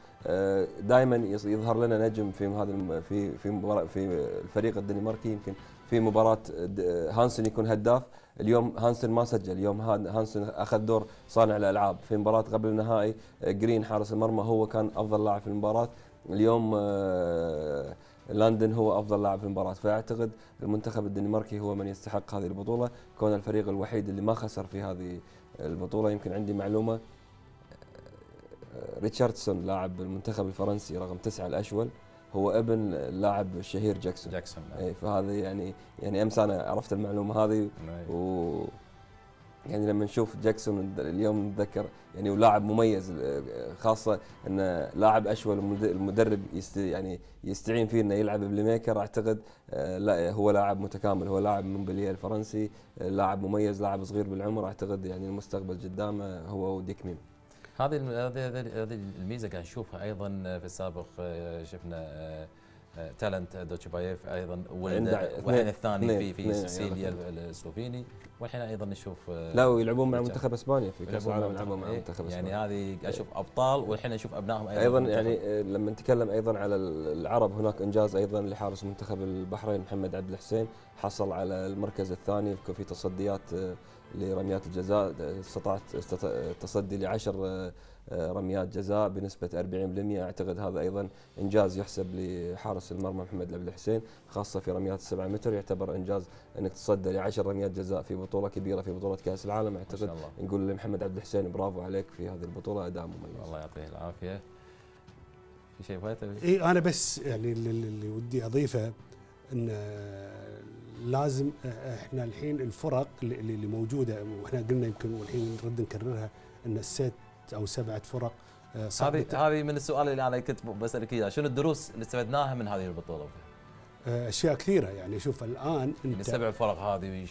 دائما يظهر لنا نجم في هذا في في في الفريق الدنماركي يمكن في مباراة د- هانسن يكون هداف. اليوم هانسن ما سجل اليوم هان- هانسن أخذ دور صانع الألعاب في مباراة قبل النهائي آه، جرين حارس المرمى هو كان أفضل لاعب في المباراة. اليوم آه، لندن هو أفضل لاعب في المباراة. فأعتقد المنتخب الدنماركي هو من يستحق هذه البطولة. كون الفريق الوحيد اللي ما خسر في هذه البطولة يمكن عندي معلومة آه، ريتشاردسون لاعب المنتخب الفرنسي رقم تسعة الأشول. هو ابن اللاعب الشهير جاكسون. جاكسون اي فهذه يعني يعني أمس أنا عرفت المعلومة هذه. نعم. و يعني لما نشوف جاكسون اليوم نتذكر يعني ولاعب مميز خاصة إنه لاعب اشول المد- المدرب يست يعني يستعين فيه إنه يلعب playmaker أعتقد آه، لا هو لاعب متكامل. هو لاعب من بلية الفرنسي لاعب مميز لاعب صغير بالعمر. أعتقد يعني المستقبل قدامه هو وديك ميم. هذه هذه هذه هذه الميزة قاعد نشوفها أيضا في السابق آه، شفنا آه، آه، تالنت دوتشبايف أيضا ولد والحين الثاني في في اثنين سيسيليا السلوفيني. والحين أيضا نشوف آه، لا ويلعبون مع. منتخب إسبانيا في كأس العالم يلعبون مع إيه، منتخب يعني إسبانيا. هذه قاعد أشوف أبطال والحين أشوف أبنائهم أيضا أيضا يعني. آه، لما نتكلم أيضا على العرب هناك إنجاز أيضا لحارس منتخب البحرين محمد عبد الحسين حصل على المركز الثاني في تصديات آه، لرميات الجزاء آه، استطاعت استط- التصدي لعشر آه، رميات جزاء بنسبة 40% أعتقد هذا أيضا إنجاز يحسب لحارس المرمى محمد عبد الحسين خاصة في رميات السبعة متر. يعتبر إنجاز أنك تصدى لعشر رميات جزاء في بطولة كبيرة في بطولة كأس العالم. أعتقد نقول لمحمد عبد الحسين برافو عليك في هذه البطولة. أداء مميز. الله يعطيه العافية. في شيء فايت تبي؟ اي أنا بس يعني اللي, اللي ودي أضيفه إن آه، لازم آه، إحنا الحين الفرق اللي, اللي موجودة وإحنا قلنا يمكن والحين نرد نكررها إن الست أو سبعة فرق آه، هذه هذه من السؤال اللي أنا كنت بسالك اياه شنو الدروس اللي استفدناها من هذه البطولة؟ آه، أشياء كثيرة. يعني شوف الآن يعني أنت السبع فرق هذه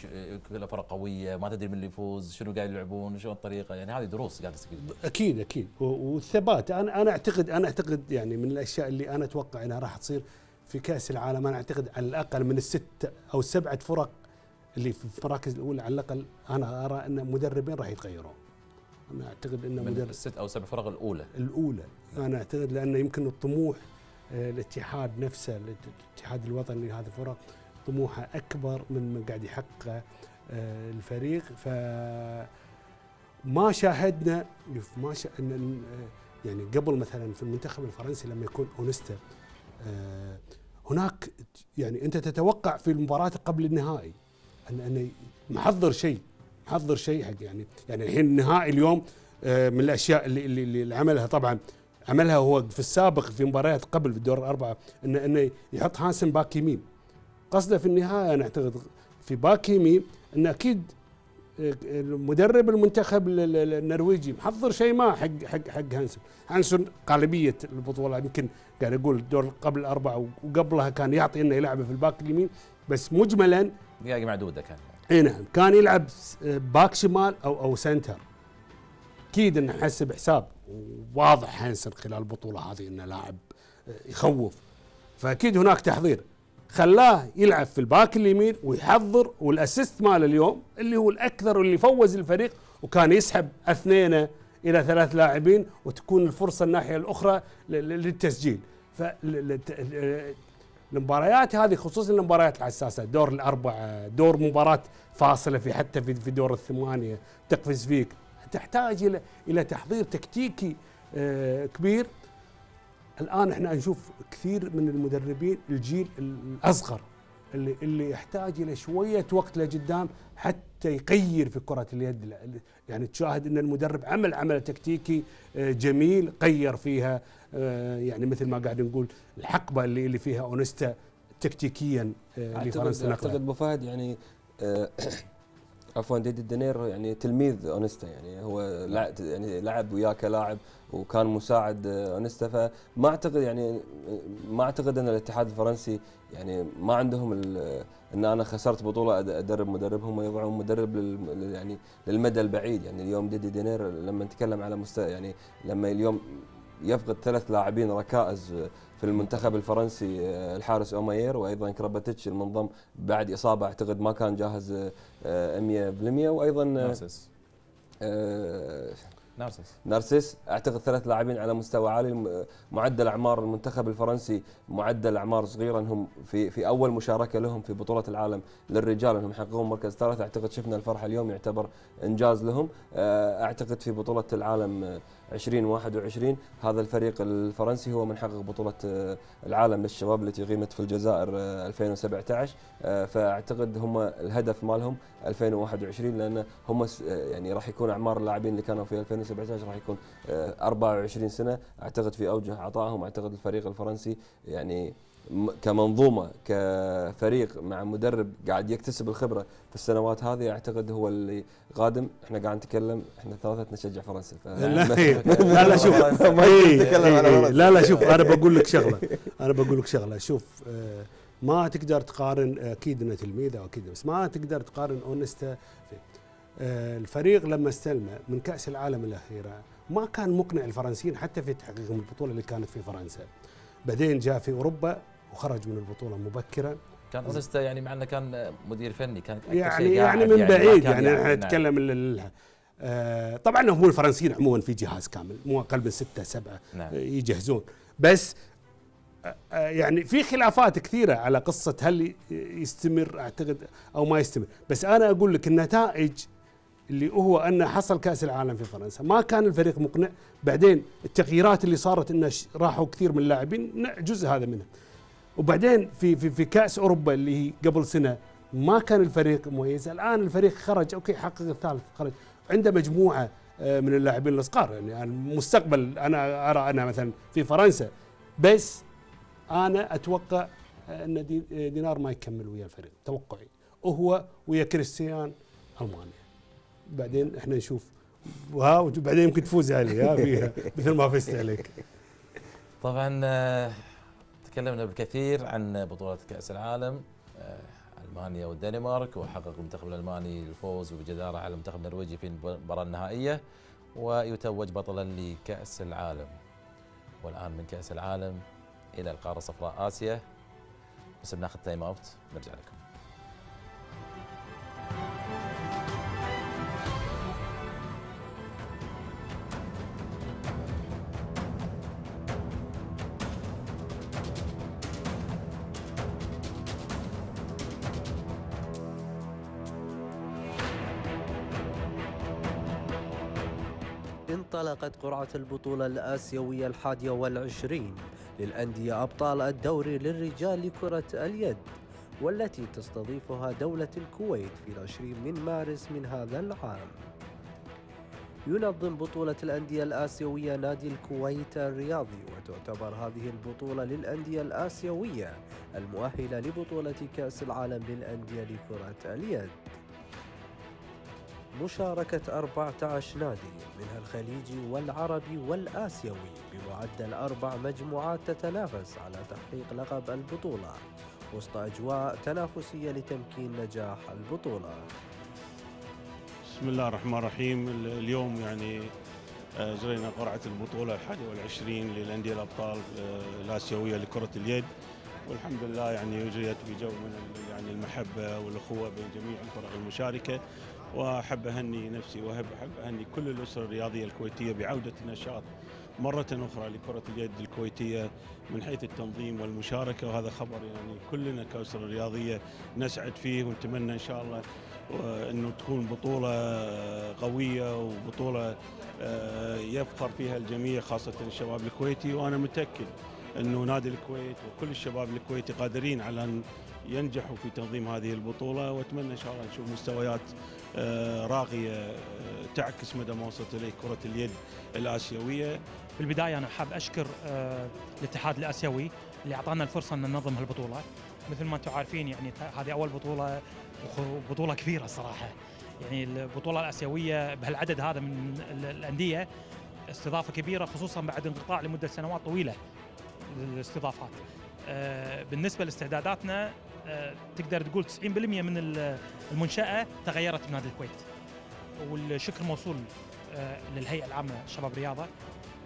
كلها فرق قوية ما تدري من اللي يفوز شنو قاعد يلعبون شلون الطريقة؟ يعني هذه دروس قاعد تستفيد أكيد أكيد. والثبات أنا أنا أعتقد أنا أعتقد يعني من الأشياء اللي أنا أتوقع إنها راح تصير في كأس العالم أنا أعتقد على الأقل من الست أو السبعه فرق اللي في المراكز الأولى على الأقل أنا أرى أن مدربين راح يتغيرون. أنا أعتقد أن من مدرب الست أو سبع فرق الأولى. الأولى. أنا أعتقد لأن يمكن الطموح آه، الاتحاد نفسه الاتحاد الوطني لهذه الفرق طموحه أكبر من من قاعد يحققه آه، الفريق. ف ما شاهدنا ما شا... إن- إن- آه، يعني قبل مثلا في المنتخب الفرنسي لما يكون اونستا هناك يعني أنت تتوقع في المباراة قبل النهائي ان انه محضر شيء محضر شيء حق يعني يعني الحين النهائي اليوم آه، من الأشياء اللي اللي, اللي عملها طبعا عملها هو في السابق في مباريات قبل في الدور الأربعة انه انه يحط هانسن back يمين قصده في النهاية أنا أعتقد في back يمين انه أكيد آه، مدرب المنتخب ال- ال- النرويجي محضر شيء ما حق حق حق هانسن هانسن غالبيه البطولة يمكن قاعد أقول الدور قبل الاربعه وقبلها كان يعطي إنه يلعب في ال back اليمين بس مجملا دقائق معدودة كان. إي نعم كان يلعب back شمال أو أو center. أكيد إنه حسب حساب واضح هانسن خلال البطولة هذه إنه لاعب آه، يخوف. فأكيد هناك تحضير. خلاه يلعب في الباك اليمين ويحضر والأسيست ماله اليوم اللي هو الأكثر واللي فوز الفريق وكان يسحب اثنين إلى ثلاث لاعبين وتكون الفرصة الناحية الأخرى للتسجيل. فالمباريات هذه خصوصا المباريات الحساسة دور الأربعة دور مباراة فاصلة في حتى في في دور الثمانية تقفز فيك. تحتاج إلى إلى تحضير تكتيكي آه، كبير. الآن إحنا نشوف كثير من المدربين الجيل الأصغر اللي اللي يحتاج إلى شوية وقت لقدام حتى يغير في كرة اليد. يعني تشاهد إن المدرب عمل عمل تكتيكي آه، جميل غير فيها آه، يعني مثل ما قاعد نقول الحقبة اللي اللي فيها اونستا تكتيكيا آه، لفرنسا اعتقد أبو فهد يعني عفوا ديدي دينير يعني تلميذ اونستا يعني هو يعني لعب وياه كلاعب وكان مساعد اونستا فما أعتقد يعني ما أعتقد أن الاتحاد الفرنسي يعني ما عندهم إن أنا خسرت بطولة أدرب مدرب هم يضعون مدرب لل- يعني للمدى البعيد. يعني اليوم ديدي دينير لما نتكلم على مستوى يعني لما اليوم يفقد ثلاث لاعبين ركائز في المنتخب الفرنسي آه، الحارس اوماير وأيضا كراباتيتش المنضم بعد إصابة أعتقد ما كان جاهز آه، آه، 100% وأيضا آه، نارسس آه، نارسس نارسيس أعتقد ثلاث لاعبين على مستوى عالي. معدل أعمار المنتخب الفرنسي معدل أعمار صغيره انهم في في أول مشاركة لهم في بطولة العالم للرجال انهم يحققون مركز ثالث أعتقد شفنا الفرحه اليوم يعتبر إنجاز لهم. أعتقد في بطولة العالم 2021 هذا الفريق الفرنسي هو من حقق بطولة آه، العالم للشباب التي اقيمت في الجزائر آه، 2017 آه، فأعتقد هم الهدف مالهم 2021 لأن هم آه، يعني راح يكون أعمار اللاعبين اللي كانوا في 2017 راح يكون آه، 24 سنة. أعتقد في أوجه عطائهم أعتقد الفريق الفرنسي يعني كمنظومة كفريق مع مدرب قاعد يكتسب الخبرة في السنوات هذه أعتقد هو اللي قادم إحنا قاعد نتكلم إحنا ثلاثة نشجع فرنسا. لا لا شوف. إيه، إيه، فرنسا. لا لا شوف أنا بقول لك شغلة. أنا بقول لك شغلة. شوف آه، ما تقدر تقارن أكيد انه تلميذة وأكيد بس ما تقدر تقارن اونستا آه، الفريق لما استلمه من كأس العالم الأخيرة ما كان مقنع الفرنسيين حتى في تحقيقهم البطولة اللي كانت في فرنسا. بعدين جاء في أوروبا وخرج من البطولة مبكرا. كان اونستا يعني مع إنه كان مدير فني كانت أكثر يعني يعني من ما بعيد كان يعني إحنا نعم. نتكلم ال- ال- آه، طبعا هم الفرنسيين عموما في جهاز كامل مو أقل من ستة سبعة نعم. يجهزون. بس آه، آه، يعني في خلافات كثيرة على قصة هل يستمر أعتقد أو ما يستمر. بس أنا أقول لك النتائج اللي هو انه حصل كأس العالم في فرنسا. ما كان الفريق مقنع. بعدين التغييرات اللي صارت إنه راحوا كثير من اللاعبين جزء هذا منها وبعدين في في في كأس أوروبا اللي هي قبل سنة ما كان الفريق مميز. الآن الفريق خرج أوكي حقق الثالث خرج. عنده مجموعة آه، من اللاعبين الصغار يعني المستقبل أنا أرى أنا مثلا في فرنسا. بس أنا أتوقع أن دي- دينار ما يكمل ويا الفريق توقعي. وهو ويا كريستيان ألمانيا. بعدين إحنا نشوف. وبعدين يمكن تفوز علي ها فيها مثل ما فزت عليك. طبعا آه، تكلمنا بالكثير عن بطولة كأس العالم آه، ألمانيا والدنمارك وحقق المنتخب الألماني الفوز وبجدارة على المنتخب النرويجي في المباراة النهائية ويتوج بطلا لكأس العالم. والآن من كأس العالم إلى القارة الصفراء آسيا. بس بناخذ time out نرجع لكم. انطلقت قرعة البطولة الآسيوية الحادية والعشرين للأندية أبطال الدوري للرجال لكرة اليد والتي تستضيفها دولة الكويت في العشرين من مارس من هذا العام. ينظم بطولة الأندية الآسيوية نادي الكويت الرياضي وتعتبر هذه البطولة للأندية الآسيوية المؤهلة لبطولة كأس العالم للأندية لكرة اليد. مشاركة 14 نادي منها الخليجي والعربي والآسيوي بمعدل أربع مجموعات تتنافس على تحقيق لقب البطولة وسط أجواء تنافسية لتمكين نجاح البطولة. بسم الله الرحمن الرحيم. ال- اليوم يعني آه، جرينا قرعة البطولة الحادية والعشرين للأندية الأبطال آه، الآسيوية لكرة اليد. والحمد لله يعني أجريت بجو من يعني المحبة والأخوة بين جميع الفرق المشاركة. وأحب أهني نفسي وأحب أحب أهني كل الأسرة الرياضية الكويتية بعودة النشاط مرة أخرى لكرة اليد الكويتية من حيث التنظيم والمشاركة. وهذا خبر يعني كلنا كأسرة رياضية نسعد فيه ونتمنى إن شاء الله إنه تكون بطولة قوية وبطولة آه، يفخر فيها الجميع خاصة الشباب الكويتي. وأنا متأكد إنه نادي الكويت وكل الشباب الكويتي قادرين على أن ينجحوا في تنظيم هذه البطولة وأتمنى إن شاء الله نشوف مستويات آه، راقيه آه، تعكس مدى ما وصلت إليه كرة اليد الآسيوية. في البداية أنا حاب أشكر آه، الاتحاد الآسيوي اللي أعطانا الفرصة أن ننظم هالبطولة. مثل ما أنتم عارفين يعني هذه أول بطولة وبطوله كبيرة الصراحه يعني البطولة الآسيوية بهالعدد هذا من ال- الأندية استضافة كبيرة خصوصا بعد انقطاع لمدة سنوات طويلة للاستضافات. بالنسبة لاستعداداتنا تقدر تقول 90% من ال- المنشأة تغيرت بنادي الكويت. والشكر موصول آه، للهيئة العامة للشباب الرياضه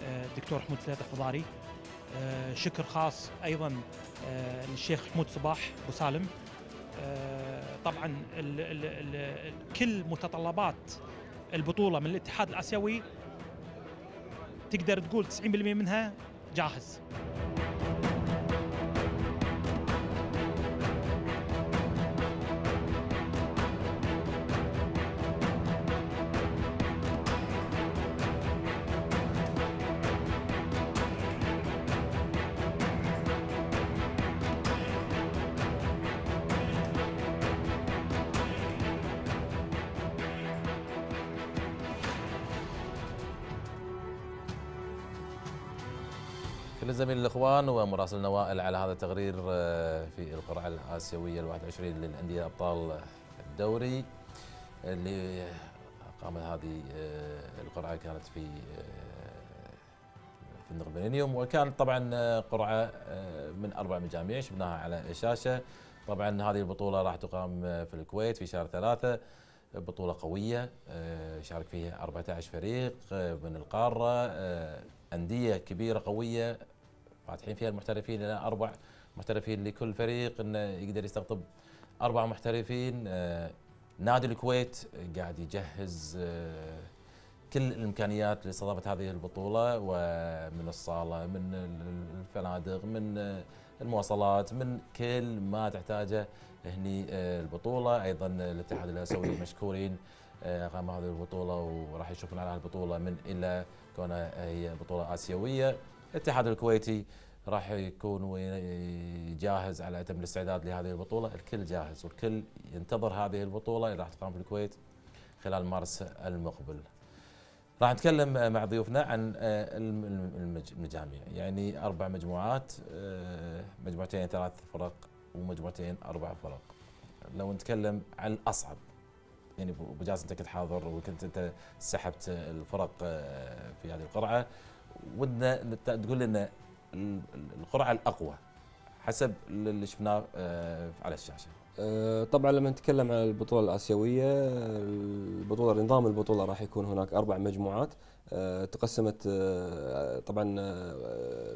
آه، الدكتور حمود ثلاثة حضاري آه، شكر خاص أيضا آه، للشيخ حمود صباح أبو سالم. آه، طبعا كل متطلبات البطولة من الاتحاد الآسيوي تقدر تقول 90% منها جاهز. ومراسلنا وائل على هذا التقرير آه، في القرعة الآسيوية ال 21 للأندية أبطال الدوري اللي قامت هذه آه، القرعة كانت في آه، في النقب ميلينيوم وكانت طبعا آه، من أربع مجاميع شفناها على الشاشه طبعا هذه البطولة راح تقام في الكويت في شهر ثلاثة. بطولة قوية آه، شارك فيها 14 فريق من القارة آه، أندية كبيرة قوية فاتحين فيها المحترفين إلى أربع محترفين لكل فريق إنه يقدر يستقطب أربع محترفين. آه، نادي الكويت قاعد يجهز آه، كل الإمكانيات لاستضافة هذه البطولة ومن الصالة من ال- الفنادق من آه، المواصلات من كل ما تحتاجه هني البطولة. أيضا الاتحاد الأسيوي مشكورين قام هذه البطولة وراح يشوفون على البطولة من إلى كونها هي بطولة آسيوية. الاتحاد الكويتي راح يكون جاهز على اتم الاستعداد لهذه البطولة، الكل جاهز والكل ينتظر هذه البطولة اللي راح تقام في الكويت خلال مارس المقبل. راح نتكلم مع ضيوفنا عن الم- الم- المج- المجاميع، يعني أربع مجموعات آه، مجموعتين ثلاث فرق ومجموعتين أربع فرق. لو نتكلم عن الأصعب يعني أبو جاسم أنت كنت حاضر وكنت أنت سحبت الفرق آه، في هذه القرعة ودنا تقول لنا ال- ال- القرعة الأقوى حسب اللي شفناه آه، على الشاشة. آه، طبعا لما نتكلم عن البطولة الآسيوية البطولة نظام البطولة راح يكون هناك أربع مجموعات. آه، تقسمت طبعا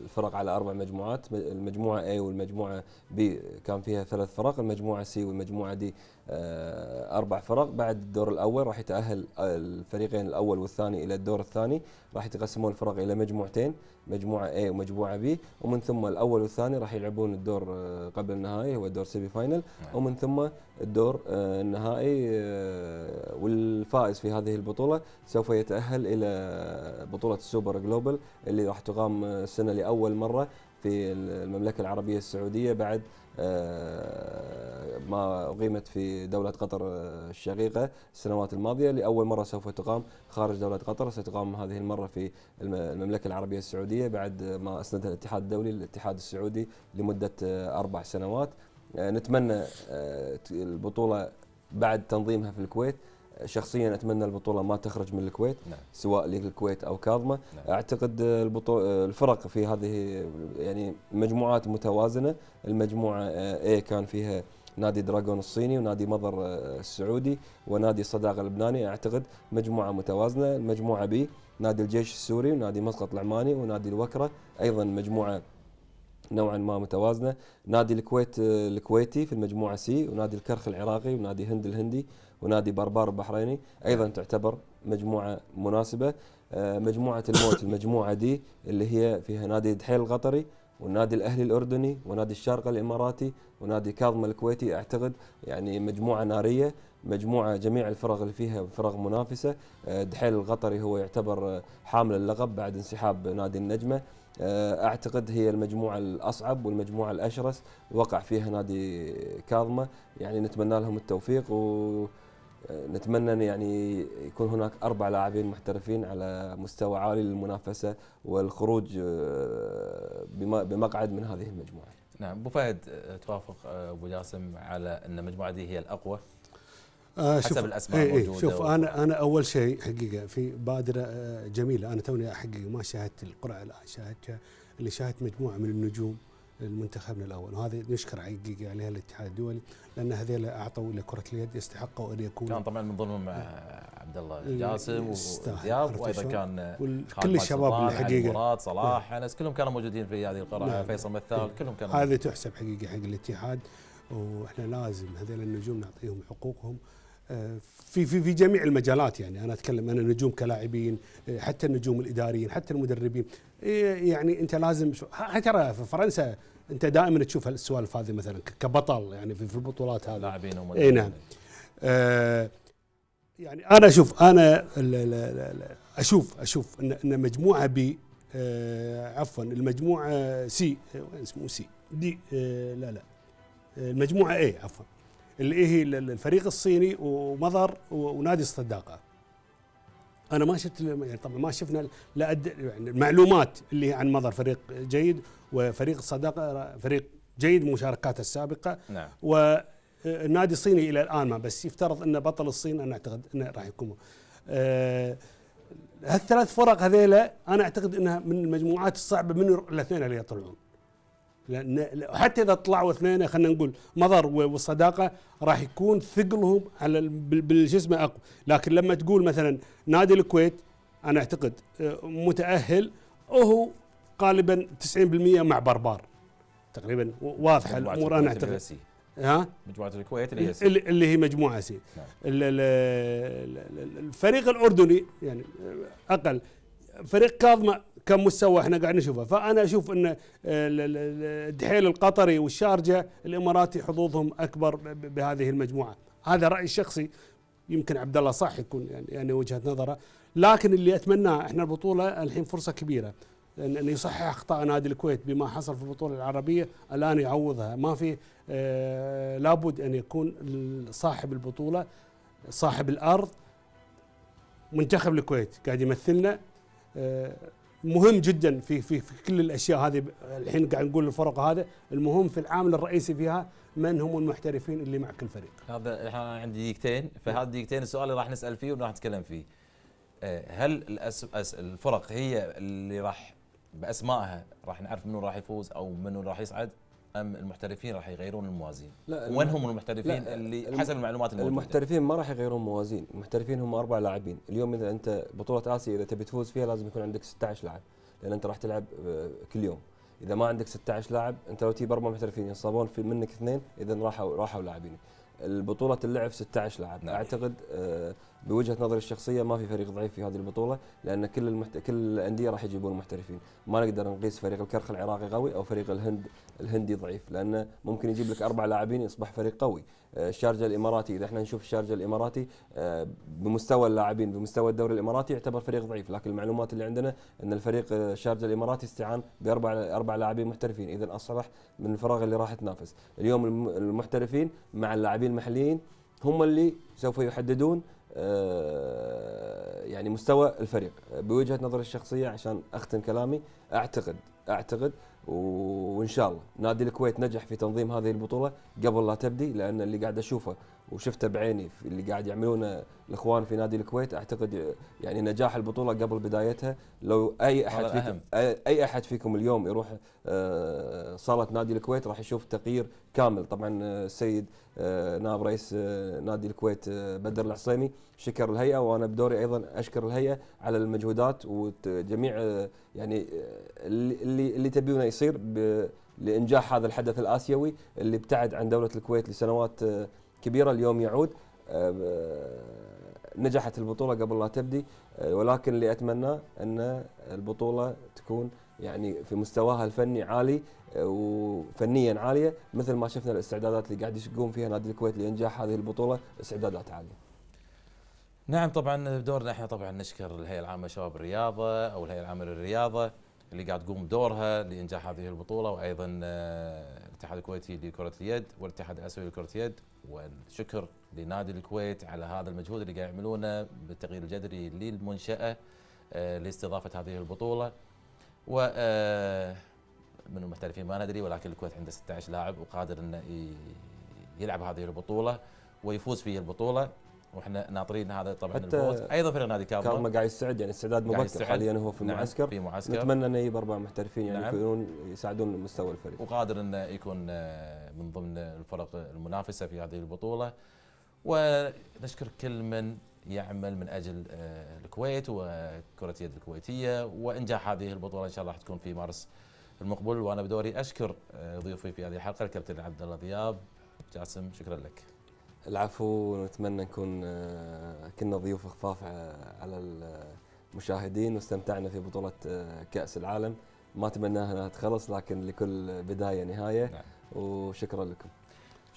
الفرق على أربع مجموعات. المجموعة A والمجموعة B كان فيها ثلاث فرق المجموعة C والمجموعة D أربع فرق. بعد الدور الأول راح يتأهل الفريقين الأول والثاني إلى الدور الثاني. راح يتقسمون الفرق إلى مجموعتين مجموعة A ومجموعة B. ومن ثم الأول والثاني راح يلعبون الدور آه، قبل النهائي هو الدور semi final ومن ثم الدور آه، النهائي آه، والفائز في هذه البطولة سوف يتأهل إلى بطولة ال Super Globe اللي راح تقام آه، السنة لأول مرة. في المملكة العربية السعودية بعد آه، ما أقيمت في دولة قطر آه، الشقيقة السنوات الماضية. لأول مرة سوف تقام خارج دولة قطر. ستقام هذه المرة في الم- المملكة العربية السعودية بعد ما أسندها الاتحاد الدولي للاتحاد السعودي لمدة آه، أربع سنوات. نتمنى البطولة بعد تنظيمها في الكويت شخصيا أتمنى البطولة ما تخرج من الكويت نعم. سواء للكويت أو كاظمة. نعم. أعتقد آه، البطوله الفرق في هذه يعني مجموعات متوازنة. المجموعة آه، A كان فيها نادي دراجون الصيني ونادي مضر آه، السعودي ونادي الصداقه اللبناني. أعتقد مجموعة متوازنة. المجموعة B نادي الجيش السوري ونادي مسقط العماني ونادي الوكرة. أيضا مجموعة نوعا ما متوازنة. نادي الكويت آه، الكويتي في المجموعة C ونادي الكرخ العراقي ونادي هند الهندي. ونادي بربار البحريني أيضا تعتبر مجموعة مناسبة. آه، مجموعة الموت المجموعة دي اللي هي فيها نادي دحيل القطري والنادي الأهلي الأردني ونادي الشارقه الإماراتي ونادي كاظمه الكويتي أعتقد يعني مجموعة نارية مجموعة جميع الفرق اللي فيها فرق منافسة. آه، دحيل القطري هو يعتبر حامل اللقب بعد انسحاب نادي النجمة. آه، أعتقد هي المجموعة الأصعب والمجموعة الأشرس. وقع فيها نادي كاظمة. يعني نتمنى لهم التوفيق و نتمنى أن يعني يكون هناك أربع لاعبين محترفين على مستوى عالي للمنافسة والخروج آه، بم- بمقعد من هذه المجموعة. نعم أبو فهد آه، توافق آه، أبو جاسم على أن المجموعة دي هي الأقوى؟ آه حسب الأسماء إيه إيه الموجودة شوف و- أنا أنا أول شيء حقيقة في بادرة جميلة. أنا توني حقيقه ما شاهدت القرعة الان شاهدتها. اللي شاهدت مجموعة من النجوم المنتخبنا الأول وهذه نشكر حقيقه عليها الاتحاد الدولي لأن هذول أعطوا لكره اليد يستحقوا أن يكونوا كان طبعا من ضمنهم آه، عبد الله جاسم. ودياب وأيضا؟ كان كل الشباب سلطان، اللي علي حقيقه مراد صلاح أنس كلهم كانوا موجودين في هذه القرعة نعم. فيصل مثال. كلهم كانوا هذه تحسب حقيقة حق الاتحاد وإحنا لازم هذول النجوم نعطيهم حقوقهم في في في جميع المجالات يعني. أنا أتكلم أنا نجوم كلاعبين حتى النجوم الإداريين حتى المدربين. إيه، يعني أنت لازم ترى في فرنسا أنت دائما تشوف السوالف هذه مثلا كبطل يعني في البطولات هذه. لاعبين اي نعم. آه، يعني أنا أشوف أنا ال- ال- ال- ال- أشوف أشوف ان إن مجموعة B آه، عفوا المجموعة C آه، وين اسمه C D آه، لا لا. المجموعة A عفوا. اللي هي ال- ال- الفريق الصيني ومضر و- ونادي الصداقة. أنا ما شفت يعني طبعا ما شفنا لا يعني المعلومات اللي عن مضر فريق جيد وفريق الصداقه فريق جيد مشاركاته السابقة. نعم. والنادي الصيني إلى الآن ما بس يفترض إن بطل الصين أنا أعتقد انه راح يكون. آه، هالثلاث فرق هذيلا أنا أعتقد إنها من المجموعات الصعبة من الأثنين اللي يطلعون. لأن حتى إذا طلعوا اثنين خلينا نقول مضر والصداقه راح يكون ثقلهم على ال- بال- بالشو اسمه أقوى لكن لما تقول مثلا نادي الكويت أنا أعتقد آه، متأهل وهو غالبا 90% مع بربار تقريبا واضحة الأمور أنا أعتقد. ها مجموعة الكويت اللي هي C. اللي هي مجموعة C نعم. ال- ال- ال- ال- الفريق الأردني يعني أقل فريق كاظمه كمستوى إحنا قاعد نشوفه. فأنا أشوف إن ال- ال- ال- الدحيل القطري والشارجة الإماراتي حظوظهم أكبر بهذه المجموعة. هذا رأيي الشخصي. يمكن عبد الله صح يكون يعني, يعني وجهة نظره. لكن اللي اتمناه إحنا البطولة الحين فرصة كبيرة. إن يصحح أخطاء نادي الكويت بما حصل في البطولة العربية الآن يعوضها. ما في آه لابد أن يكون صاحب البطولة صاحب الأرض منتخب الكويت قاعد يمثلنا. آه مهم جدا في في في كل الأشياء هذه. الحين قاعد نقول الفرق هذا المهم في العامل الرئيسي فيها من هم المحترفين اللي مع كل فريق. هذا إحنا عندي دقيقتين. فهذه دقيقتين السؤال اللي راح نسأل فيه وراح نتكلم فيه. آه، هل. الفرق هي اللي راح بأسمائها راح نعرف منو راح يفوز أو منو راح يصعد؟ أم المحترفين راح يغيرون الموازين؟ لا وين هم المحترفين لا، اللي الم- حسب المعلومات الموجوده المحترفين ما راح يغيرون موازين. المحترفين هم أربع لاعبين. اليوم إذا أنت بطولة آسيا إذا تبي تفوز فيها لازم يكون عندك 16 لاعب لأن أنت راح تلعب آه، كل يوم. إذا ما عندك 16 لاعب أنت لو تجيب أربع محترفين ينصابون في منك اثنين إذا راحوا راحوا لاعبين البطولة اللعب 16 لاعب. نعم. أعتقد آه، بوجهة نظري الشخصية ما في فريق ضعيف في هذه البطولة لأن كل المحت... كل الأندية راح يجيبون محترفين. ما نقدر نقيس فريق الكرخ العراقي قوي أو فريق الهند الهندي ضعيف لأنه ممكن يجيب لك أربع لاعبين يصبح فريق قوي. الشارجه الإماراتي. إذا إحنا نشوف الشارجه الإماراتي آه، بمستوى اللاعبين بمستوى الدوري الإماراتي يعتبر فريق ضعيف. لكن المعلومات اللي عندنا إن الفريق آه، الشارجه الإماراتي استعان بأربع أربع لاعبين محترفين. إذا اصبح من الفراغ اللي راح تنافس اليوم الم- المحترفين مع اللاعبين المحليين هم اللي سوف يحددون آه، يعني مستوى الفريق. بوجهة نظري الشخصية عشان أختم كلامي أعتقد أعتقد وإن شاء الله نادي الكويت نجح في تنظيم هذه البطولة قبل لا تبدي لأن اللي قاعد أشوفه وشفته بعيني في اللي قاعد يعملونه الإخوان في نادي الكويت أعتقد يعني نجاح البطولة قبل بدايتها لو أي أحد فيكم. أي أحد فيكم اليوم يروح آه، صالة نادي الكويت راح يشوف تغيير كامل. طبعا آه، السيد آه، نائب رئيس آه، نادي الكويت بدر العصيمي شكر الهيئة وأنا بدوري أيضا أشكر الهيئة على المجهودات وجميع يعني اللي اللي تبونه يصير لإنجاح هذا الحدث الآسيوي اللي ابتعد عن دولة الكويت لسنوات كبيرة. اليوم يعود نجحت البطولة قبل لا تبدي ولكن اللي اتمناه أن البطولة تكون يعني في مستواها الفني عالي آه، وفنيا عالية مثل ما شفنا الاستعدادات اللي قاعد يقوم فيها نادي الكويت لإنجاح هذه البطولة استعدادات عالية. نعم طبعا بدورنا إحنا طبعا نشكر الهيئة العامة لشباب الرياضة أو الهيئة العامة للرياضة اللي قاعد تقوم بدورها لإنجاح هذه البطولة وأيضا آه، الاتحاد الكويتي لكرة اليد والاتحاد الأسيوي لكرة اليد والشكر لنادي الكويت على هذا المجهود اللي قاعد يعملونه بالتغيير الجذري للمنشأة آه، لاستضافة هذه البطولة و آه، من المحترفين ما ندري ولكن الكويت عنده 16 لاعب وقادر إنه يلعب هذه البطولة ويفوز في البطولة وإحنا ناطرين هذا طبعا الفوز أيضا فريق نادي كارما كارما قاعد يستعد يعني استعداد مبكر. حاليا هو في نعم، المعسكر في معسكر نتمنى إنه يجيب أربع محترفين يعني نعم. يكونون يساعدون مستوى الفريق. وقادر إنه يكون آه، من ضمن الفرق المنافسة في هذه البطولة ونشكر كل من يعمل من أجل آه، الكويت وكرة اليد الكويتية وإنجاح هذه البطولة إن شاء الله راح تكون في مارس المقبل. وأنا بدوري أشكر آه، ضيوفي في هذه الحلقة الكابتن عبد الله ذياب جاسم شكرا لك. العفو ونتمنى نكون آه، كنا ضيوف خفاف على المشاهدين واستمتعنا في بطولة آه، كأس العالم. ما تمناها إنها تخلص لكن لكل بداية نهاية. نعم. وشكرا لكم.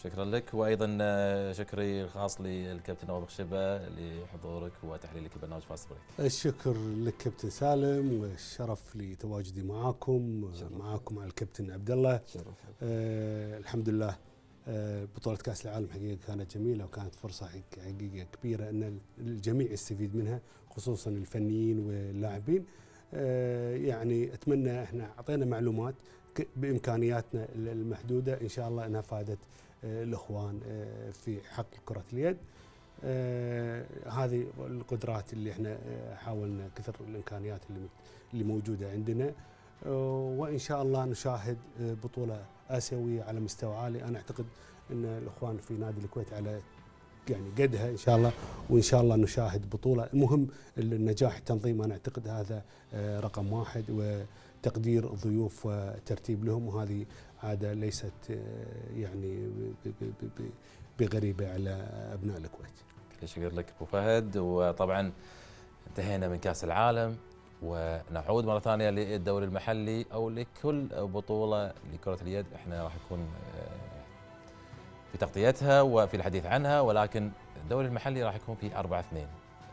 شكرا لك. وأيضا آه، شكري الخاص للكابتن نواف خشبه لحضورك وتحليلك لبرنامج Fast Break الشكر لك كابتن سالم والشرف لتواجدي معاكم. معاكم مع الكابتن عبد الله. آه الحمد لله آه بطولة كأس العالم حقيقة كانت جميلة وكانت فرصة حق- حقيقة كبيرة أن الجميع يستفيد منها خصوصا الفنيين واللاعبين. آه يعني أتمنى إحنا أعطينا معلومات بإمكانياتنا المحدودة. إن شاء الله أنها فادت آه الإخوان آه في حق كرة اليد. آه هذه القدرات اللي إحنا حاولنا كثر الإمكانيات اللي موجودة عندنا. وإن شاء الله نشاهد بطولة آسيوية على مستوى عالي. أنا أعتقد إن الإخوان في نادي الكويت على يعني قدها إن شاء الله. وإن شاء الله نشاهد بطولة. المهم النجاح التنظيم أنا أعتقد هذا رقم واحد. وتقدير الضيوف وترتيب لهم. وهذه عاده ليست آه، يعني بغريبة على أبناء الكويت. كل شكر لك أبو فهد. وطبعا انتهينا من كأس العالم ونعود مرة ثانية للدوري المحلي أو لكل بطولة لكرة اليد. إحنا راح نكون آه، في تغطيتها وفي الحديث عنها ولكن الدوري المحلي راح يكون فيه 4 2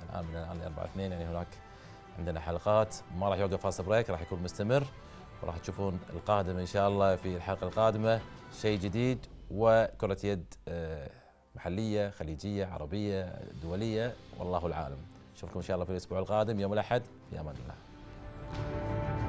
الآن من الان 4 2 يعني هناك عندنا حلقات. ما راح يوقف Fast Break راح يكون مستمر. وراح تشوفون القادم إن شاء الله في الحلقة القادمة. شيء جديد وكرة يد آه، محلية خليجية عربية دولية والله العالم. نشوفكم إن شاء الله في الأسبوع القادم. يوم الأحد في أمان الله.